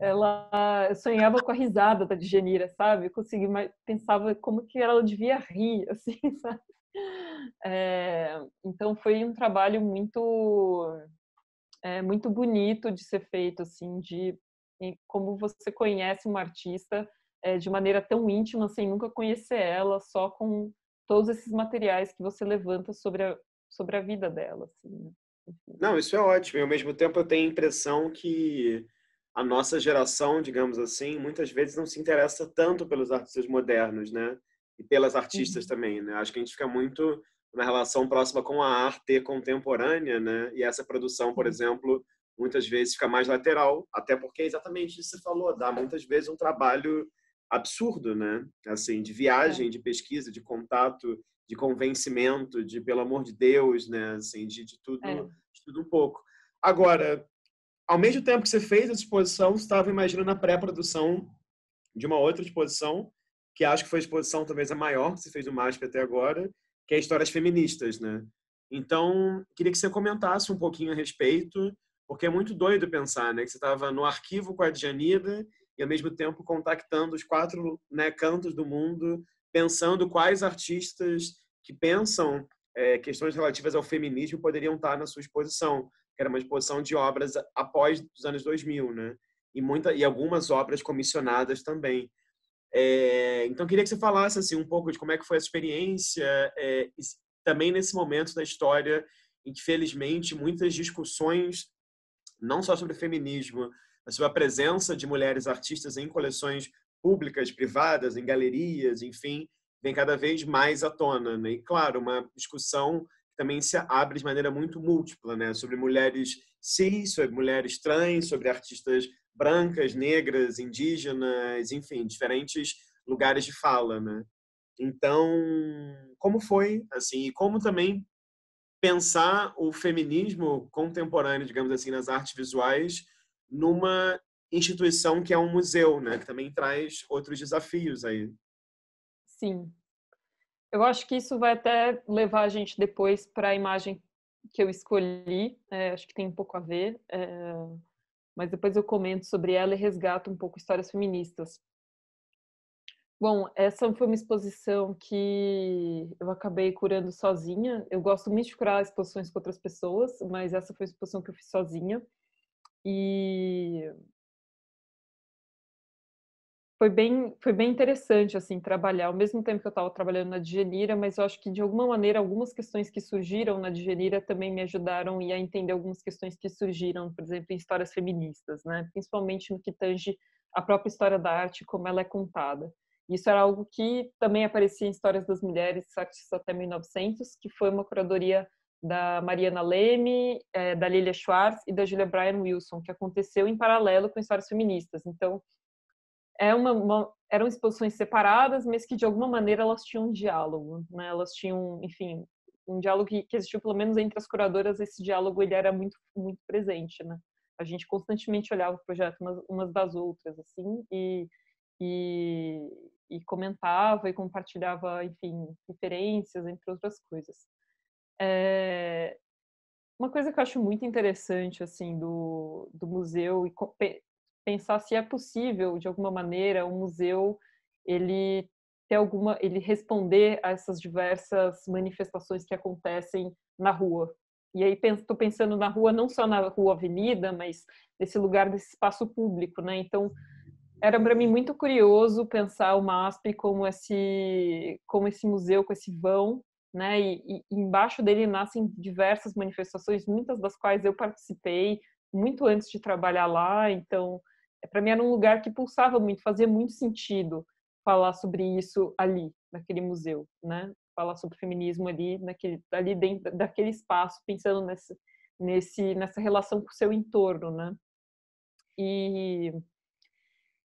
ela sonhava com a risada da Djanira, sabe? Eu consegui, pensava como que ela devia rir, assim, sabe? É, então foi um trabalho muito é, muito bonito de ser feito, assim, de como você conhece uma artista é, de maneira tão íntima, sem nunca conhecer ela, só com todos esses materiais que você levanta sobre a, sobre a vida dela. Assim, né? Não, isso é ótimo. E ao mesmo tempo eu tenho a impressão que a nossa geração, digamos assim, muitas vezes não se interessa tanto pelos artistas modernos, né? E pelas artistas uhum. também, né? Acho que a gente fica muito na relação próxima com a arte contemporânea, né? E essa produção, por exemplo, muitas vezes fica mais lateral, até porque é exatamente isso que você falou, dá muitas vezes um trabalho absurdo, né? Assim, de viagem, é. de pesquisa, de contato, de convencimento, de pelo amor de Deus, né? Assim, de, de tudo, é. de tudo um pouco. Agora, ao mesmo tempo que você fez a exposição, você estava imaginando a pré-produção de uma outra exposição, que acho que foi a exposição talvez a maior que você fez do MASP até agora, que é Histórias Feministas, né? Então, queria que você comentasse um pouquinho a respeito, porque é muito doido pensar, né? Que você estava no arquivo com a Djanida e, ao mesmo tempo, contactando os quatro né, cantos do mundo, pensando quais artistas que pensam é, questões relativas ao feminismo poderiam estar na sua exposição, que era uma exposição de obras após os anos 2000, né? E, muita, e algumas obras comissionadas também. É, então, queria que você falasse assim, um pouco de como é que foi a experiência, é, também nesse momento da história em que, felizmente, muitas discussões, não só sobre feminismo, a presença de mulheres artistas em coleções públicas, privadas, em galerias, enfim, vem cada vez mais à tona. Né? E, claro, uma discussão que também se abre de maneira muito múltipla, né? sobre mulheres cis, sobre mulheres trans, sobre artistas brancas, negras, indígenas, enfim, diferentes lugares de fala. Né? Então, como foi, assim, e como também pensar o feminismo contemporâneo, digamos assim, nas artes visuais, numa instituição que é um museu, né? Que também traz outros desafios aí. Sim. Eu acho que isso vai até levar a gente depois para a imagem que eu escolhi. É, acho que tem um pouco a ver. É, mas depois eu comento sobre ela e resgato um pouco histórias feministas. Bom, essa foi uma exposição que eu acabei curando sozinha. Eu gosto muito de curar exposições com outras pessoas, mas essa foi a exposição que eu fiz sozinha. E foi bem, foi bem interessante, assim, trabalhar, ao mesmo tempo que eu estava trabalhando na Digenira, mas eu acho que, de alguma maneira, algumas questões que surgiram na Digenira também me ajudaram a entender algumas questões que surgiram, por exemplo, em histórias feministas, né? Principalmente no que tange a própria história da arte, como ela é contada. Isso era algo que também aparecia em Histórias das Mulheres, Artistas até 1900, que foi uma curadoria da Mariana Leme, é, da Lilia Schwartz e da Julia Bryan Wilson, que aconteceu em paralelo com Histórias Feministas. Então, é uma, uma, eram exposições separadas, mas que de alguma maneira elas tinham um diálogo, né? Elas tinham, enfim, um diálogo que, que existiu pelo menos entre as curadoras. Esse diálogo ele era muito muito presente, né? A gente constantemente olhava o projeto umas, umas das outras, assim, e, e, e comentava e compartilhava, enfim, referências entre outras coisas. É, uma coisa que eu acho muito interessante assim do, do museu e pensar se é possível de alguma maneira o um museu ele ter alguma ele responder a essas diversas manifestações que acontecem na rua. E aí estou pensando na rua não só na rua avenida mas nesse lugar desse espaço público né? Então era para mim muito curioso pensar o MASP como esse, como esse museu com esse vão, né? E, e embaixo dele nascem diversas manifestações, muitas das quais eu participei muito antes de trabalhar lá. Então, é, para mim era um lugar que pulsava muito, fazia muito sentido falar sobre isso ali, naquele museu, né? Falar sobre feminismo ali, naquele, ali dentro daquele espaço, pensando nesse, nesse, nessa relação com o seu entorno, né? E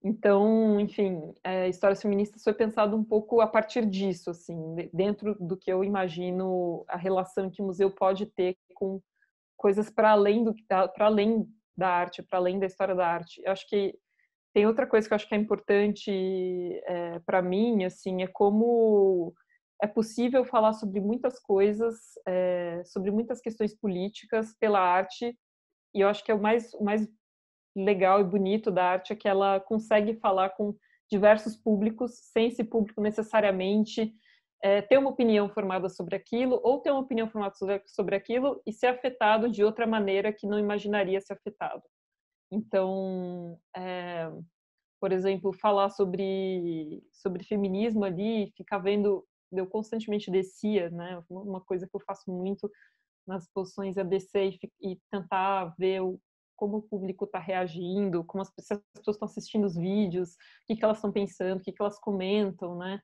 então, enfim, é, histórias feministas foi pensado um pouco a partir disso, assim, dentro do que eu imagino a relação que o museu pode ter com coisas para além do para além da arte, para além da história da arte. Eu acho que tem outra coisa que eu acho que é importante é, para mim, assim, é como é possível falar sobre muitas coisas, é, sobre muitas questões políticas pela arte. E eu acho que é o mais, o mais legal e bonito da arte é que ela consegue falar com diversos públicos, sem esse público necessariamente é, ter uma opinião formada sobre aquilo, ou ter uma opinião formada sobre, aquilo e ser afetado de outra maneira que não imaginaria ser afetado. Então, é, por exemplo, falar sobre, sobre feminismo ali, ficar vendo, eu constantemente descia, né? Uma coisa que eu faço muito nas posições é descer e, e tentar ver o, como o público está reagindo, como as pessoas, as pessoas estão assistindo os vídeos, o que, que elas estão pensando, o que, que elas comentam, né?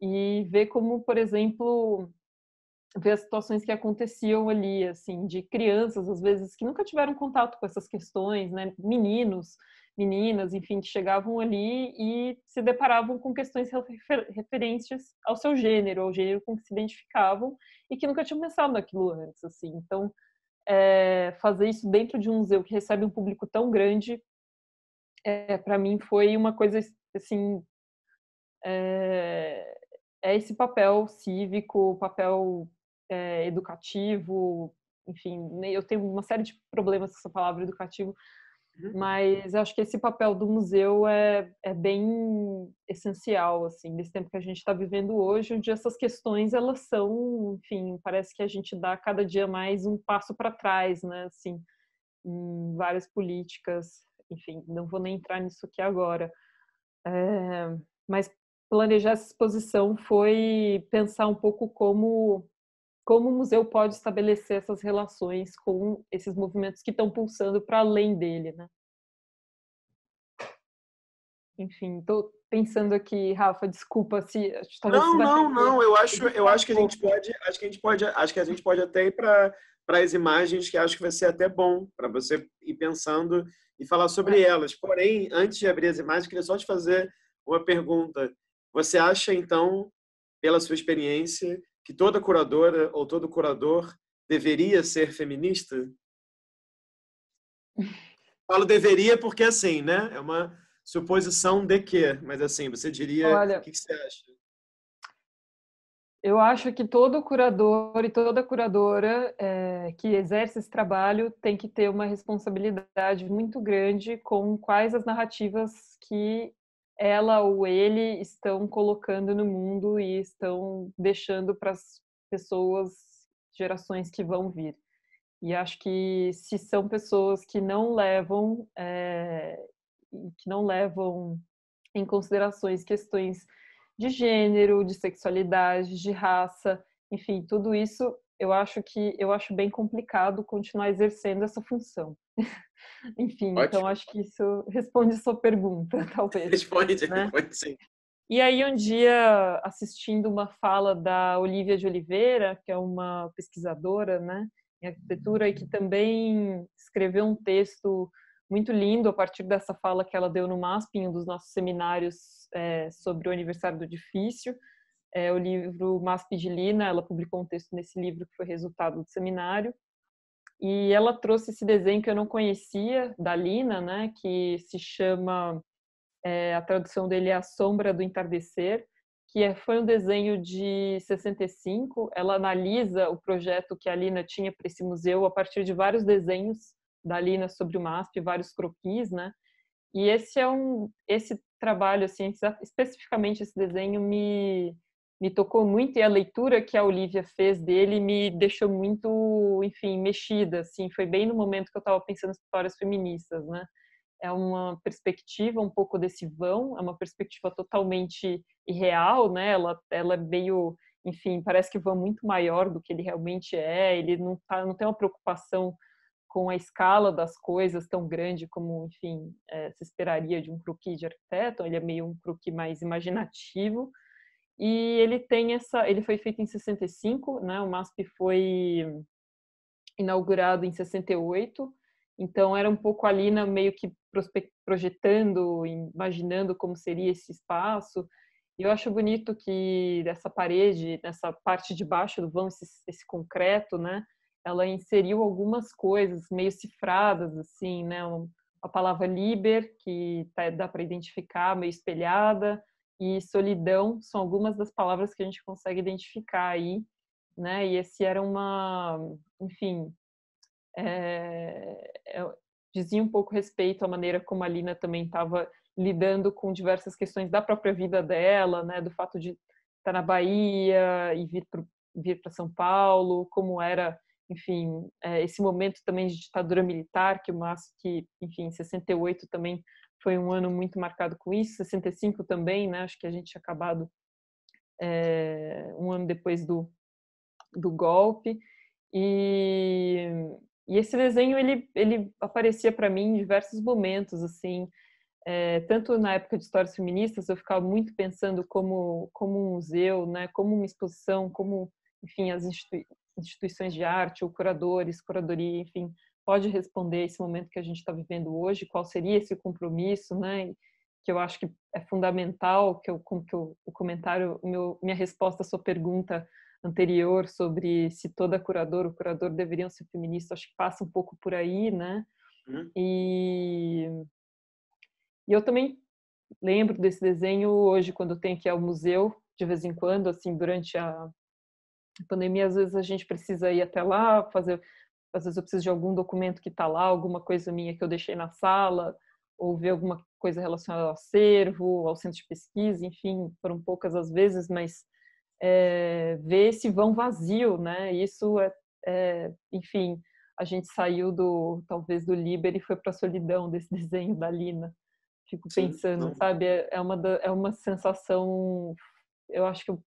E ver como, por exemplo, ver as situações que aconteciam ali, assim, de crianças, às vezes, que nunca tiveram contato com essas questões, né? Meninos, meninas, enfim, que chegavam ali e se deparavam com questões refer referentes ao seu gênero, ao gênero com que se identificavam e que nunca tinham pensado naquilo antes, assim. Então, é, fazer isso dentro de um museu que recebe um público tão grande, é, para mim foi uma coisa assim é, é esse papel cívico, papel educativo, enfim, né, eu tenho uma série de problemas com essa palavra educativo. Mas eu acho que esse papel do museu é, é bem essencial, assim, nesse tempo que a gente está vivendo hoje, onde essas questões, elas são, enfim, parece que a gente dá cada dia mais um passo para trás, né, assim, em várias políticas, enfim, não vou nem entrar nisso aqui agora. É, mas planejar essa exposição foi pensar um pouco como como o museu pode estabelecer essas relações com esses movimentos que estão pulsando para além dele, né? Enfim, estou pensando aqui, Rafa, desculpa se não, não, não. Eu acho, eu acho que a gente pode, acho que a gente pode, acho que a gente pode até ir para para as imagens que acho que vai ser até bom para você ir pensando e falar sobre é. elas. Porém, antes de abrir as imagens, queria só te fazer uma pergunta. Você acha então, pela sua experiência, que toda curadora ou todo curador deveria ser feminista? Falo deveria porque assim, né? É uma suposição de que, mas assim, você diria, Olha, o que, que você acha? Eu acho que todo curador e toda curadora é, que exerce esse trabalho tem que ter uma responsabilidade muito grande com quais as narrativas que ela ou ele estão colocando no mundo e estão deixando para as pessoas, gerações que vão vir. E acho que se são pessoas que não levam, é, que não levam em considerações questões de gênero, de sexualidade, de raça, enfim, tudo isso eu acho que eu acho bem complicado continuar exercendo essa função. Enfim, então Ótimo. então acho que isso responde sua pergunta, talvez. Responde, né? responde sim. E aí um dia assistindo uma fala da Olivia de Oliveira, que é uma pesquisadora, né, em arquitetura e que também escreveu um texto muito lindo a partir dessa fala que ela deu no MASP, em um dos nossos seminários é, sobre o aniversário do edifício, é, o livro MASP de Lina, ela publicou um texto nesse livro que foi resultado do seminário, e ela trouxe esse desenho que eu não conhecia, da Lina, né, que se chama, é, a tradução dele é A Sombra do Entardecer, que é, foi um desenho de 65. Ela analisa o projeto que a Lina tinha para esse museu a partir de vários desenhos da Lina sobre o MASP, vários croquis, né? E esse é um esse trabalho assim, especificamente esse desenho me me tocou muito e a leitura que a Olivia fez dele me deixou muito, enfim, mexida, assim, foi bem no momento que eu estava pensando em histórias feministas, né? é uma perspectiva um pouco desse vão, é uma perspectiva totalmente irreal, né? Ela, ela é meio, enfim, parece que o vão muito maior do que ele realmente é. Ele não, tá, não tem uma preocupação com a escala das coisas tão grande como, enfim, é, se esperaria de um croquis de arquiteto. Ele é meio um croquis mais imaginativo. E ele tem essa, ele foi feito em 65, né? O MASP foi inaugurado em 68 então era um pouco ali na meio que projetando, imaginando como seria esse espaço. E eu acho bonito que essa parede, nessa parte de baixo do vão, esse, esse concreto, né? Ela inseriu algumas coisas meio cifradas, assim, né? A palavra liber, que tá, dá para identificar, meio espelhada, e solidão são algumas das palavras que a gente consegue identificar aí, né? E esse era uma, enfim, é, é, dizia um pouco respeito à maneira como a Lina também estava lidando com diversas questões da própria vida dela, né, do fato de estar na Bahia e vir para vir para São Paulo, como era, enfim, é, esse momento também de ditadura militar, que o Márcio, que, enfim, 68 também foi um ano muito marcado com isso, 65 também, né, acho que a gente tinha acabado é, um ano depois do, do golpe, e, e esse desenho ele, ele aparecia para mim em diversos momentos, assim, é, tanto na época de histórias feministas eu ficava muito pensando como como um museu, né, como uma exposição, como enfim as institui instituições de arte ou curadores, curadoria, enfim, pode responder esse momento que a gente está vivendo hoje, qual seria esse compromisso, né? Que eu acho que é fundamental, que eu, que eu, o comentário, meu, minha resposta à sua pergunta anterior sobre se toda curadora ou curador deveriam ser feministas, acho que passa um pouco por aí, né? Uhum. E, e eu também lembro desse desenho hoje, quando eu tenho que ir ao museu, de vez em quando, assim, durante a pandemia, às vezes a gente precisa ir até lá, fazer, às vezes eu preciso de algum documento que está lá, alguma coisa minha que eu deixei na sala, ou ver alguma coisa relacionada ao acervo, ao centro de pesquisa, enfim, foram poucas as vezes, mas é, ver esse vão vazio, né? Isso é, é, enfim, a gente saiu do talvez do Liber e foi para a solidão desse desenho da Lina. Fico pensando, Sim, sabe? É, é uma é uma sensação. Eu acho que eu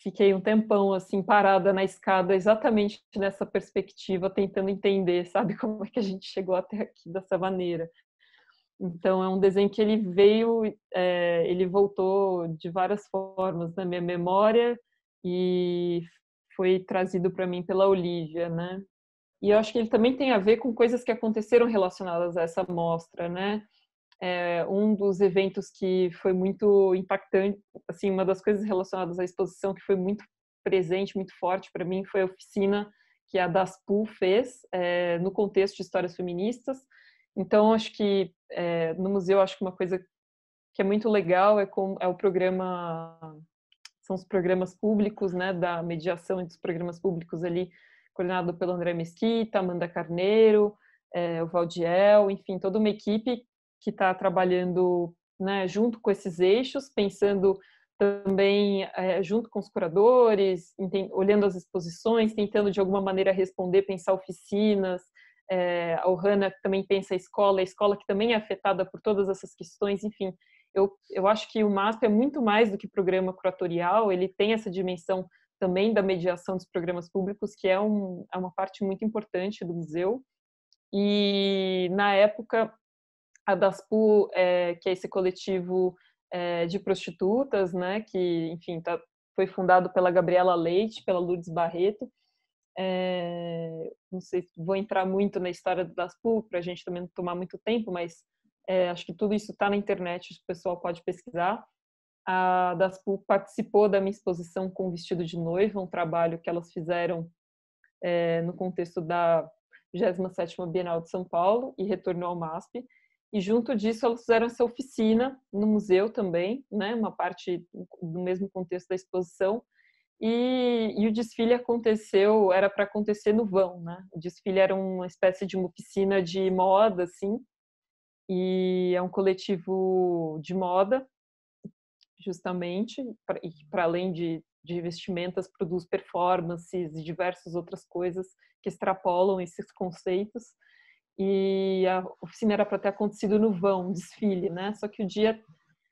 fiquei um tempão assim parada na escada exatamente nessa perspectiva, tentando entender, sabe, como é que a gente chegou até aqui dessa maneira. Então é um desenho que ele veio, é, ele voltou de várias formas na minha memória e foi trazido para mim pela Olivia, né? E eu acho que ele também tem a ver com coisas que aconteceram relacionadas a essa mostra, né? É, um dos eventos que foi muito impactante, assim, uma das coisas relacionadas à exposição que foi muito presente, muito forte para mim foi a oficina que a DASPU fez é, no contexto de histórias feministas, então, acho que é, no museu, acho que uma coisa que é muito legal é, com, é o programa, são os programas públicos, né, da mediação entre os programas públicos ali, coordenado pelo André Mesquita, Amanda Carneiro, é, o Valdiel, enfim, toda uma equipe que está trabalhando né, junto com esses eixos, pensando também é, junto com os curadores, olhando as exposições, tentando de alguma maneira responder, pensar oficinas, é, a Ohana também pensa a escola, a escola que também é afetada por todas essas questões, enfim, eu, eu acho que o MASP é muito mais do que programa curatorial, ele tem essa dimensão também da mediação dos programas públicos, que é, um, é uma parte muito importante do museu. E, na época, a DASPU, é, que é esse coletivo é, de prostitutas, né, que, enfim, tá, foi fundado pela Gabriela Leite, pela Lourdes Barreto, é, não sei se vou entrar muito na história das PUC, para a gente também não tomar muito tempo, mas é, acho que tudo isso está na internet, o pessoal pode pesquisar. A DASPU participou da minha exposição com vestido de noiva, um trabalho que elas fizeram é, no contexto da 27ª Bienal de São Paulo e retornou ao MASP. E junto disso elas fizeram essa oficina no museu também, né, uma parte do mesmo contexto da exposição, e, e, o desfile aconteceu, era para acontecer no vão, né? O desfile era uma espécie de uma oficina de moda, assim, e é um coletivo de moda, justamente, e para além de, de vestimentas, produz performances e diversas outras coisas que extrapolam esses conceitos. E a oficina era para ter acontecido no vão, desfile, né? Só que o dia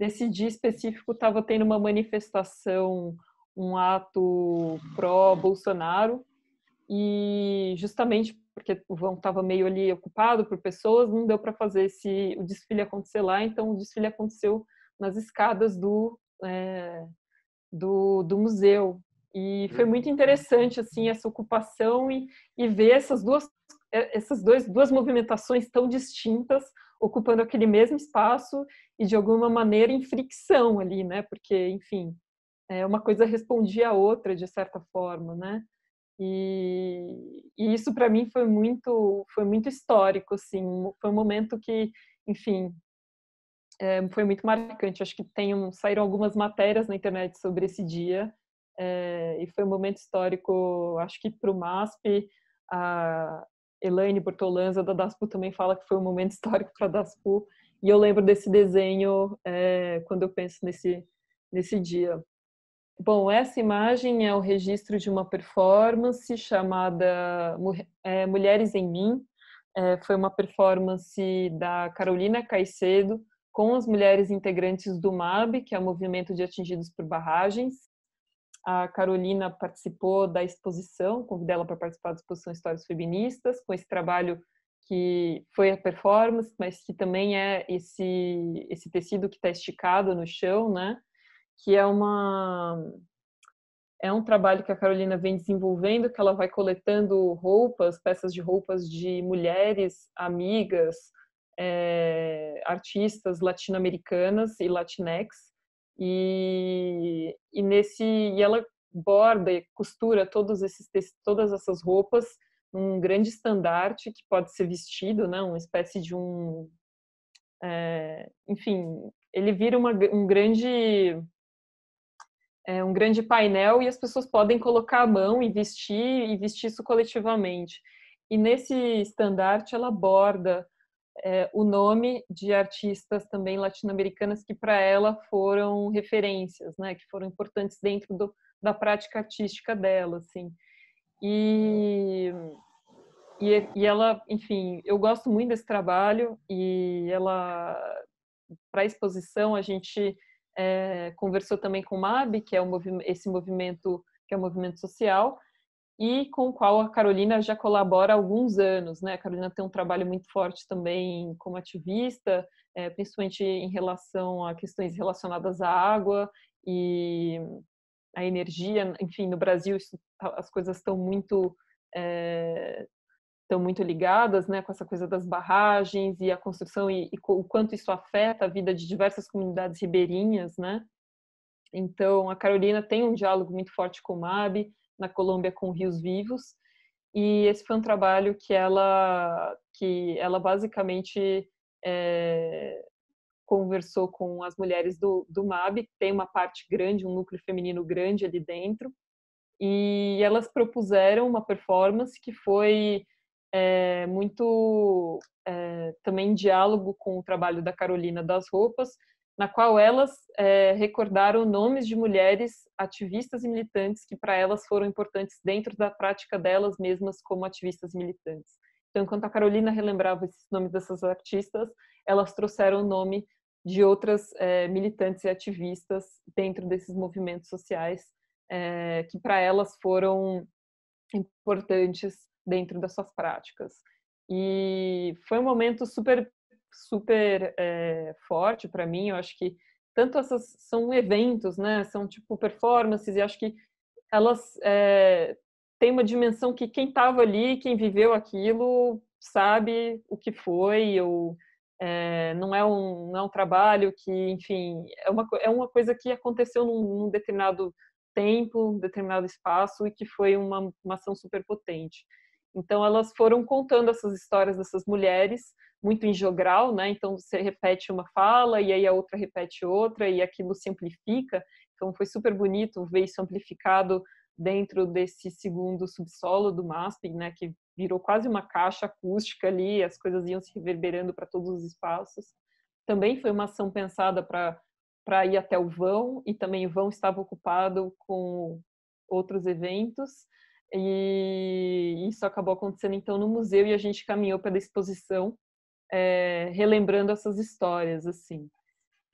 nesse dia específico estava tendo uma manifestação, um ato pró Bolsonaro e justamente porque o vão estava meio ali ocupado por pessoas, não deu para fazer esse o desfile acontecer lá, então o desfile aconteceu nas escadas do é, do, do museu. E foi muito interessante assim essa ocupação e, e ver essas duas essas dois, duas movimentações tão distintas ocupando aquele mesmo espaço e de alguma maneira em fricção ali, né? Porque, enfim, é, uma coisa respondia à outra de certa forma, né? E, e isso para mim foi muito foi muito histórico, assim, foi um momento que, enfim, é, foi muito marcante. Acho que tem um, saíram algumas matérias na internet sobre esse dia é, e foi um momento histórico. Acho que para o MASP a, Elaine Bortolanza da Daspu também fala que foi um momento histórico para a Daspu e eu lembro desse desenho é, quando eu penso nesse nesse dia. Bom, essa imagem é o registro de uma performance chamada é, Mulheres em Mim. É, foi uma performance da Carolina Caicedo com as mulheres integrantes do MAB, que é o Movimento de Atingidos por Barragens, a Carolina participou da exposição, convidei ela para participar da exposição Histórias Feministas, com esse trabalho que foi a performance, mas que também é esse esse tecido que está esticado no chão, né? Que é uma é um trabalho que a Carolina vem desenvolvendo, que ela vai coletando roupas, peças de roupas de mulheres, amigas, é, artistas latino-americanas e latinex, e, e nesse e ela borda e costura todos esses todas essas roupas num grande estandarte que pode ser vestido, né, uma espécie de um, é, enfim, ele vira uma, um grande é, um grande painel e as pessoas podem colocar a mão e vestir e vestir isso coletivamente. E nesse estandarte ela borda é, o nome de artistas também latino-americanas que para ela foram referências, né, que foram importantes dentro do, da prática artística dela, assim. E, e, e ela, enfim, eu gosto muito desse trabalho e ela, para a exposição, a gente é, conversou também com o MAB, que é esse movimento que é movimento social, e com o qual a Carolina já colabora há alguns anos. Né? A Carolina tem um trabalho muito forte também como ativista, é, principalmente em relação a questões relacionadas à água e à energia. Enfim, no Brasil isso, tá, as coisas estão muito é, estão muito ligadas, né, com essa coisa das barragens e a construção e, e o quanto isso afeta a vida de diversas comunidades ribeirinhas, né? Então, a Carolina tem um diálogo muito forte com o MAB, na Colômbia com Rios Vivos. E esse foi um trabalho que ela, que ela basicamente é, conversou com as mulheres do, do MAB, tem uma parte grande, um núcleo feminino grande ali dentro, e elas propuseram uma performance que foi é, muito é, também em diálogo com o trabalho da Carolina das Roupas, na qual elas é, recordaram nomes de mulheres ativistas e militantes que para elas foram importantes dentro da prática delas mesmas como ativistas militantes. Então, enquanto a Carolina relembrava esses nomes dessas artistas, elas trouxeram o nome de outras é, militantes e ativistas dentro desses movimentos sociais é, que para elas foram importantes dentro das suas práticas. E foi um momento super super é, forte para mim. Eu acho que tanto essas são eventos, né? São tipo performances e acho que elas é, têm uma dimensão que quem estava ali, quem viveu aquilo, sabe o que foi. Ou é, não é um não é um trabalho que, enfim, é uma é uma coisa que aconteceu num, num determinado tempo, um determinado espaço e que foi uma, uma ação super potente. Então elas foram contando essas histórias dessas mulheres muito em jogral, né? Então você repete uma fala e aí a outra repete outra e aquilo se amplifica. Então foi super bonito ver isso amplificado dentro desse segundo subsolo do MASP, né? Que virou quase uma caixa acústica ali, as coisas iam se reverberando para todos os espaços. Também foi uma ação pensada para para ir até o vão e também o vão estava ocupado com outros eventos. E isso acabou acontecendo então no museu e a gente caminhou pela exposição, é, relembrando essas histórias assim.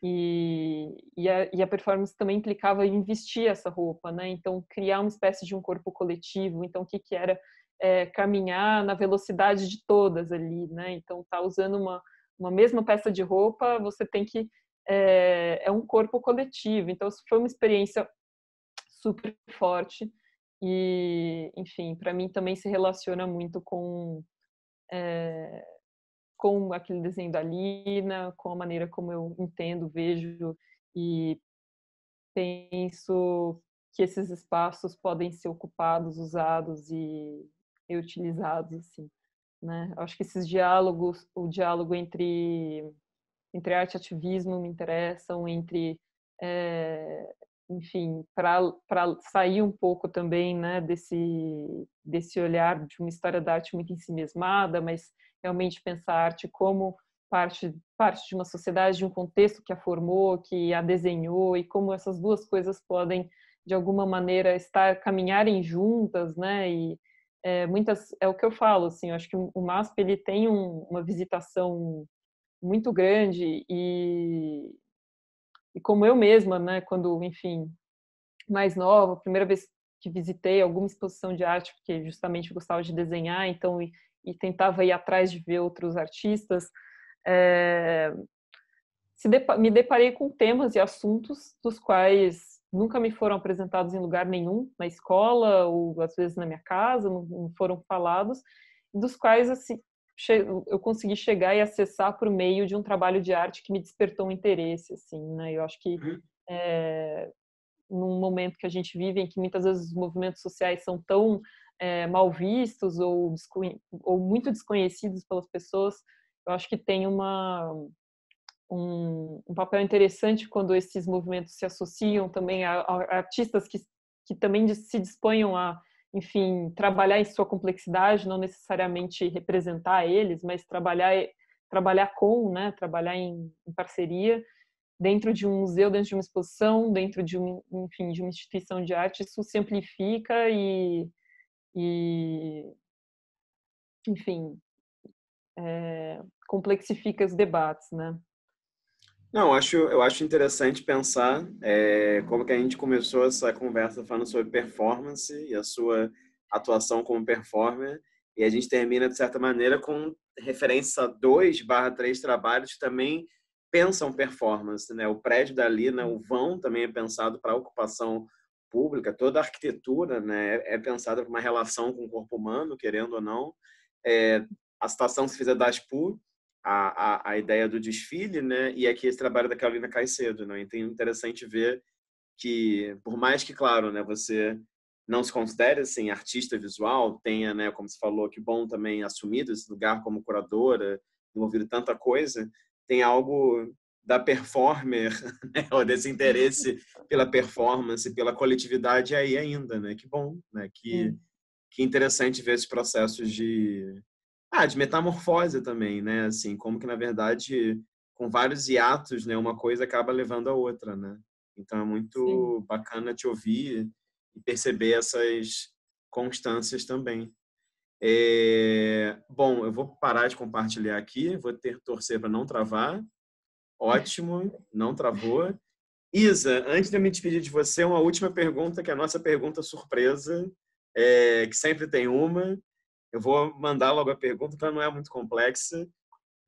E, e, a, e, a, performance também implicava em vestir essa roupa, né? Então criar uma espécie de um corpo coletivo. Então o que que era é, caminhar na velocidade de todas ali, né? Então tá usando uma uma mesma peça de roupa, você tem que é, é um corpo coletivo. Então foi uma experiência super forte e, enfim, para mim também se relaciona muito com é, com aquele desenho da Lina, com a maneira como eu entendo, vejo e penso que esses espaços podem ser ocupados, usados e, e utilizados assim, né? Acho que esses diálogos, o diálogo entre entre arte e ativismo me interessam, entre é, enfim, para sair um pouco também né, desse, desse olhar de uma história da arte muito ensimesmada, mas realmente pensar a arte como parte, parte de uma sociedade, de um contexto que a formou, que a desenhou, e como essas duas coisas podem, de alguma maneira, estar caminharem juntas, né? E é, muitas, é o que eu falo, assim, eu acho que o MASP ele tem um, uma visitação muito grande e, e como eu mesma, né, quando, enfim, mais nova, primeira vez que visitei alguma exposição de arte, porque justamente gostava de desenhar, então, e, e tentava ir atrás de ver outros artistas, é, depa me deparei com temas e assuntos dos quais nunca me foram apresentados em lugar nenhum, na escola ou às vezes na minha casa, não, não foram falados, dos quais assim, eu consegui chegar e acessar por meio de um trabalho de arte que me despertou um interesse, assim, né? Eu acho que é, num momento que a gente vive em que muitas vezes os movimentos sociais são tão é, mal vistos ou, ou muito desconhecidos pelas pessoas, eu acho que tem uma um, um, papel interessante quando esses movimentos se associam também a, a artistas que, que também se disponham a enfim, trabalhar em sua complexidade, não necessariamente representar eles, mas trabalhar trabalhar com, né, trabalhar em, em, parceria dentro de um museu, dentro de uma exposição, dentro de um, enfim, de uma instituição de arte, isso se amplifica e, e enfim, é, complexifica os debates, né? Não, eu acho, eu acho interessante pensar é, como que a gente começou essa conversa falando sobre performance e a sua atuação como performer, e a gente termina, de certa maneira, com referência a dois barra três trabalhos que também pensam performance. Né? O prédio da Lina, o vão, também é pensado para ocupação pública, toda a arquitetura né, é pensada para uma relação com o corpo humano, querendo ou não. É, a situação que se fizer da Aspu, a, a, a ideia do desfile, né? E aqui esse trabalho da Carolina Caicedo, né? Então é interessante ver que, por mais que, claro, né, você não se considere assim artista visual, tenha, né, como você falou, que bom também assumido esse lugar como curadora, envolvido tanta coisa, tem algo da performer, né, ou desse interesse pela performance, pela coletividade aí ainda, né? Que bom, né? Que, que interessante ver esses processos de ah, de metamorfose também, né? Assim, como que na verdade com vários hiatos, né, uma coisa acaba levando a outra, né? Então é muito Sim. bacana te ouvir e perceber essas constâncias também. É... Bom, eu vou parar de compartilhar aqui, vou ter torcer para não travar. Ótimo, não travou. Isa, antes de eu me despedir de você, uma última pergunta, que é a nossa pergunta surpresa, é, que sempre tem uma, eu vou mandar logo a pergunta, então não é muito complexa.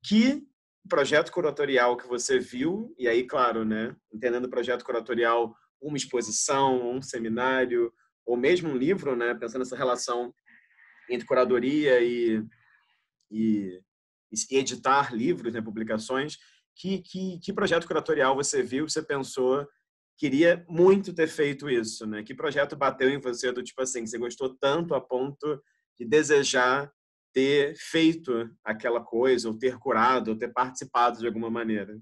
Que projeto curatorial que você viu, e aí, claro, né, entendendo projeto curatorial, uma exposição, um seminário, ou mesmo um livro, né, pensando nessa relação entre curadoria e, e, e editar livros, né, publicações, que, que, que projeto curatorial você viu, você pensou, queria muito ter feito isso, né? Que projeto bateu em você do tipo assim, você gostou tanto a ponto de desejar ter feito aquela coisa, ou ter curado, ou ter participado de alguma maneira?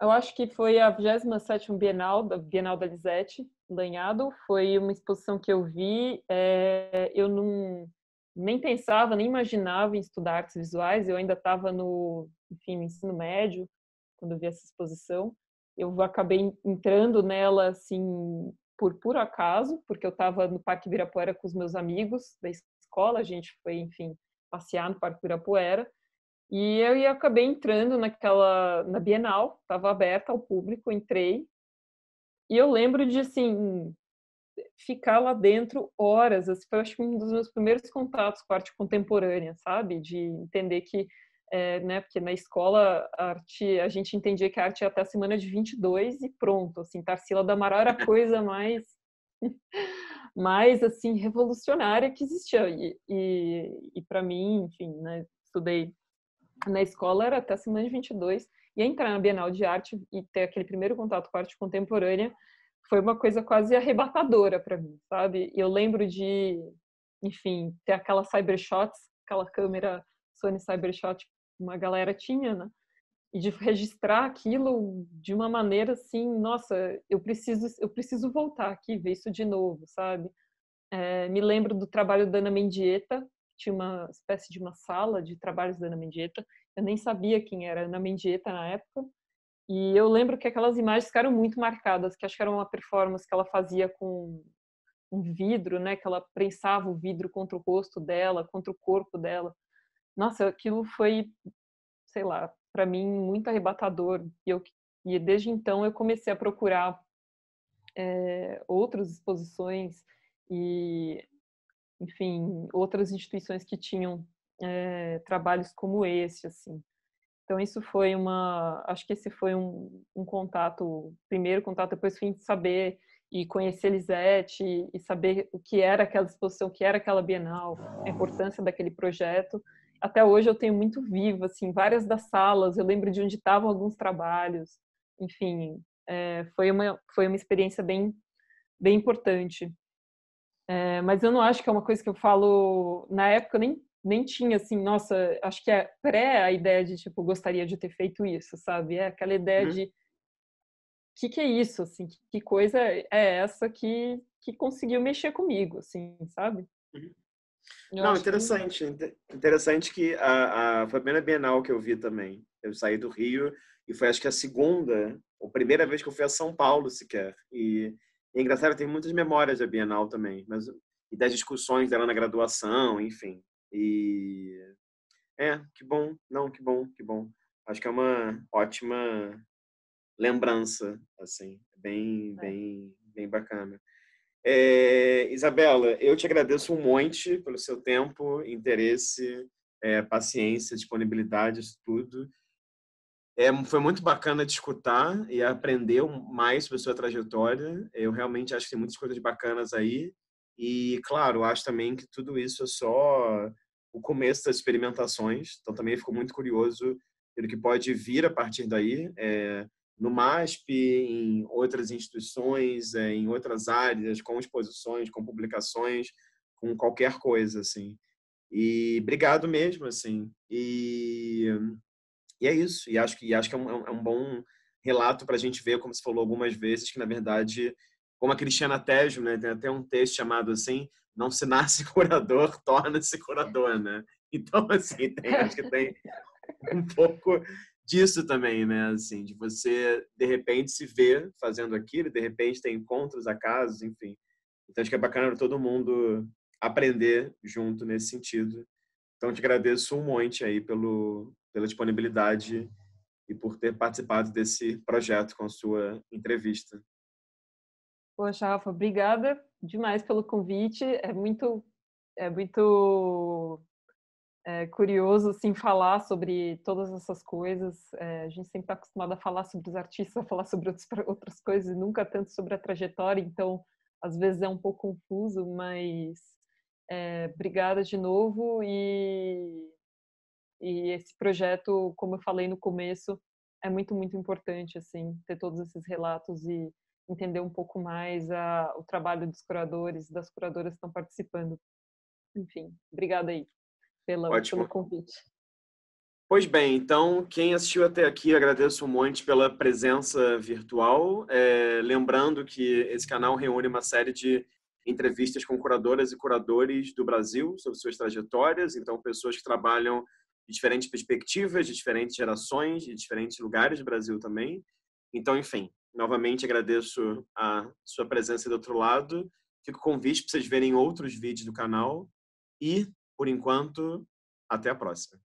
Eu acho que foi a 27ª Bienal, da Bienal da Lisete, Lanhado. Foi uma exposição que eu vi. É, eu não nem pensava, nem imaginava em estudar artes visuais. Eu ainda estava no, no ensino médio quando vi essa exposição. Eu acabei entrando nela assim por puro acaso, porque eu estava no Parque Ibirapuera com os meus amigos da escola, a gente foi, enfim, passear no Parque Ibirapuera, e eu acabei entrando naquela na Bienal, estava aberta ao público, entrei. E eu lembro de assim ficar lá dentro horas, assim, foi acho um dos meus primeiros contatos com arte contemporânea, sabe? De entender que é, né, porque na escola a arte, a gente entendia que a arte ia até a semana de 22 e pronto, assim, Tarsila da Amaral era a coisa mais mais assim revolucionária que existia e, e, e para mim, enfim, né, estudei na escola era até a semana de 22 e entrar na Bienal de Arte e ter aquele primeiro contato com a arte contemporânea foi uma coisa quase arrebatadora para mim, sabe? E eu lembro de, enfim, ter aquela cybershots, aquela câmera Sony Cybershot uma galera tinha, né? E de registrar aquilo de uma maneira assim, nossa, eu preciso, eu preciso voltar aqui ver isso de novo, sabe? É, me lembro do trabalho da Ana Mendieta, tinha uma espécie de uma sala de trabalhos da Ana Mendieta. Eu nem sabia quem era Ana Mendieta na época. E eu lembro que aquelas imagens ficaram muito marcadas, que acho que era uma performance que ela fazia com um vidro, né? Que ela prensava o vidro contra o rosto dela, contra o corpo dela nossa, aquilo foi, sei lá, para mim muito arrebatador. E, eu, e desde então eu comecei a procurar é, outras exposições e, enfim, outras instituições que tinham é, trabalhos como esse, assim. Então isso foi uma, acho que esse foi um, um contato, primeiro contato, depois fui saber e conhecer Lisette e saber o que era aquela exposição, o que era aquela Bienal, a importância daquele projeto até hoje eu tenho muito vivo, assim, várias das salas, eu lembro de onde estavam alguns trabalhos, enfim, é, foi, uma, foi uma experiência bem, bem importante. É, mas eu não acho que é uma coisa que eu falo, na época nem, nem tinha, assim, nossa, acho que é pré a ideia de, tipo, gostaria de ter feito isso, sabe? É aquela ideia uhum. de, o que, que é isso, assim, que, que coisa é essa que, que conseguiu mexer comigo, assim, sabe? Uhum. Eu Não, interessante. Que... Interessante que a, a, foi a primeira Bienal que eu vi também. Eu saí do Rio e foi acho que a segunda, ou primeira vez que eu fui a São Paulo sequer. E, é engraçado, tem muitas memórias da Bienal também, mas e das discussões dela na graduação, enfim. E é, que bom. Não, que bom, que bom. Acho que é uma ótima lembrança, assim, bem, é. bem, bem bacana. É, Isabela, eu te agradeço um monte pelo seu tempo, interesse, é, paciência, disponibilidade, isso tudo. É, foi muito bacana te escutar e aprender mais sobre a sua trajetória. Eu realmente acho que tem muitas coisas bacanas aí. E, claro, acho também que tudo isso é só o começo das experimentações. Então, também fico muito curioso pelo que pode vir a partir daí. É, no MASP, em outras instituições, é, em outras áreas, com exposições, com publicações, com qualquer coisa, assim. E obrigado mesmo, assim. E, e é isso. E acho que, acho que é um, é um bom relato para a gente ver, como você falou algumas vezes, que na verdade, como a Cristiana Tejo, né, tem até um texto chamado assim, não se nasce curador, torna-se curador, né? Então, assim, tem, acho que tem um pouco disso também, né? Assim, de você de repente se ver fazendo aquilo, de repente ter encontros, acasos, enfim. Então acho que é bacana todo mundo aprender junto nesse sentido. Então te agradeço um monte aí pelo pela disponibilidade e por ter participado desse projeto com sua entrevista. Poxa, Rafa, obrigada demais pelo convite. É muito é muito é curioso assim falar sobre todas essas coisas. É, a gente sempre está acostumado a falar sobre os artistas, a falar sobre outros, outras coisas, e nunca tanto sobre a trajetória. Então, às vezes é um pouco confuso, mas é, obrigada de novo e e esse projeto, como eu falei no começo, é muito muito importante assim ter todos esses relatos e entender um pouco mais a, o trabalho dos curadores, das curadoras que estão participando. Enfim, obrigada aí pela, Ótimo. pelo convite. Pois bem, então, quem assistiu até aqui, agradeço um monte pela presença virtual. É, lembrando que esse canal reúne uma série de entrevistas com curadoras e curadores do Brasil sobre suas trajetórias, então, pessoas que trabalham de diferentes perspectivas, de diferentes gerações, de diferentes lugares do Brasil também. Então, enfim, novamente agradeço a sua presença do outro lado. Fico convite para vocês verem outros vídeos do canal. E, por enquanto, até a próxima.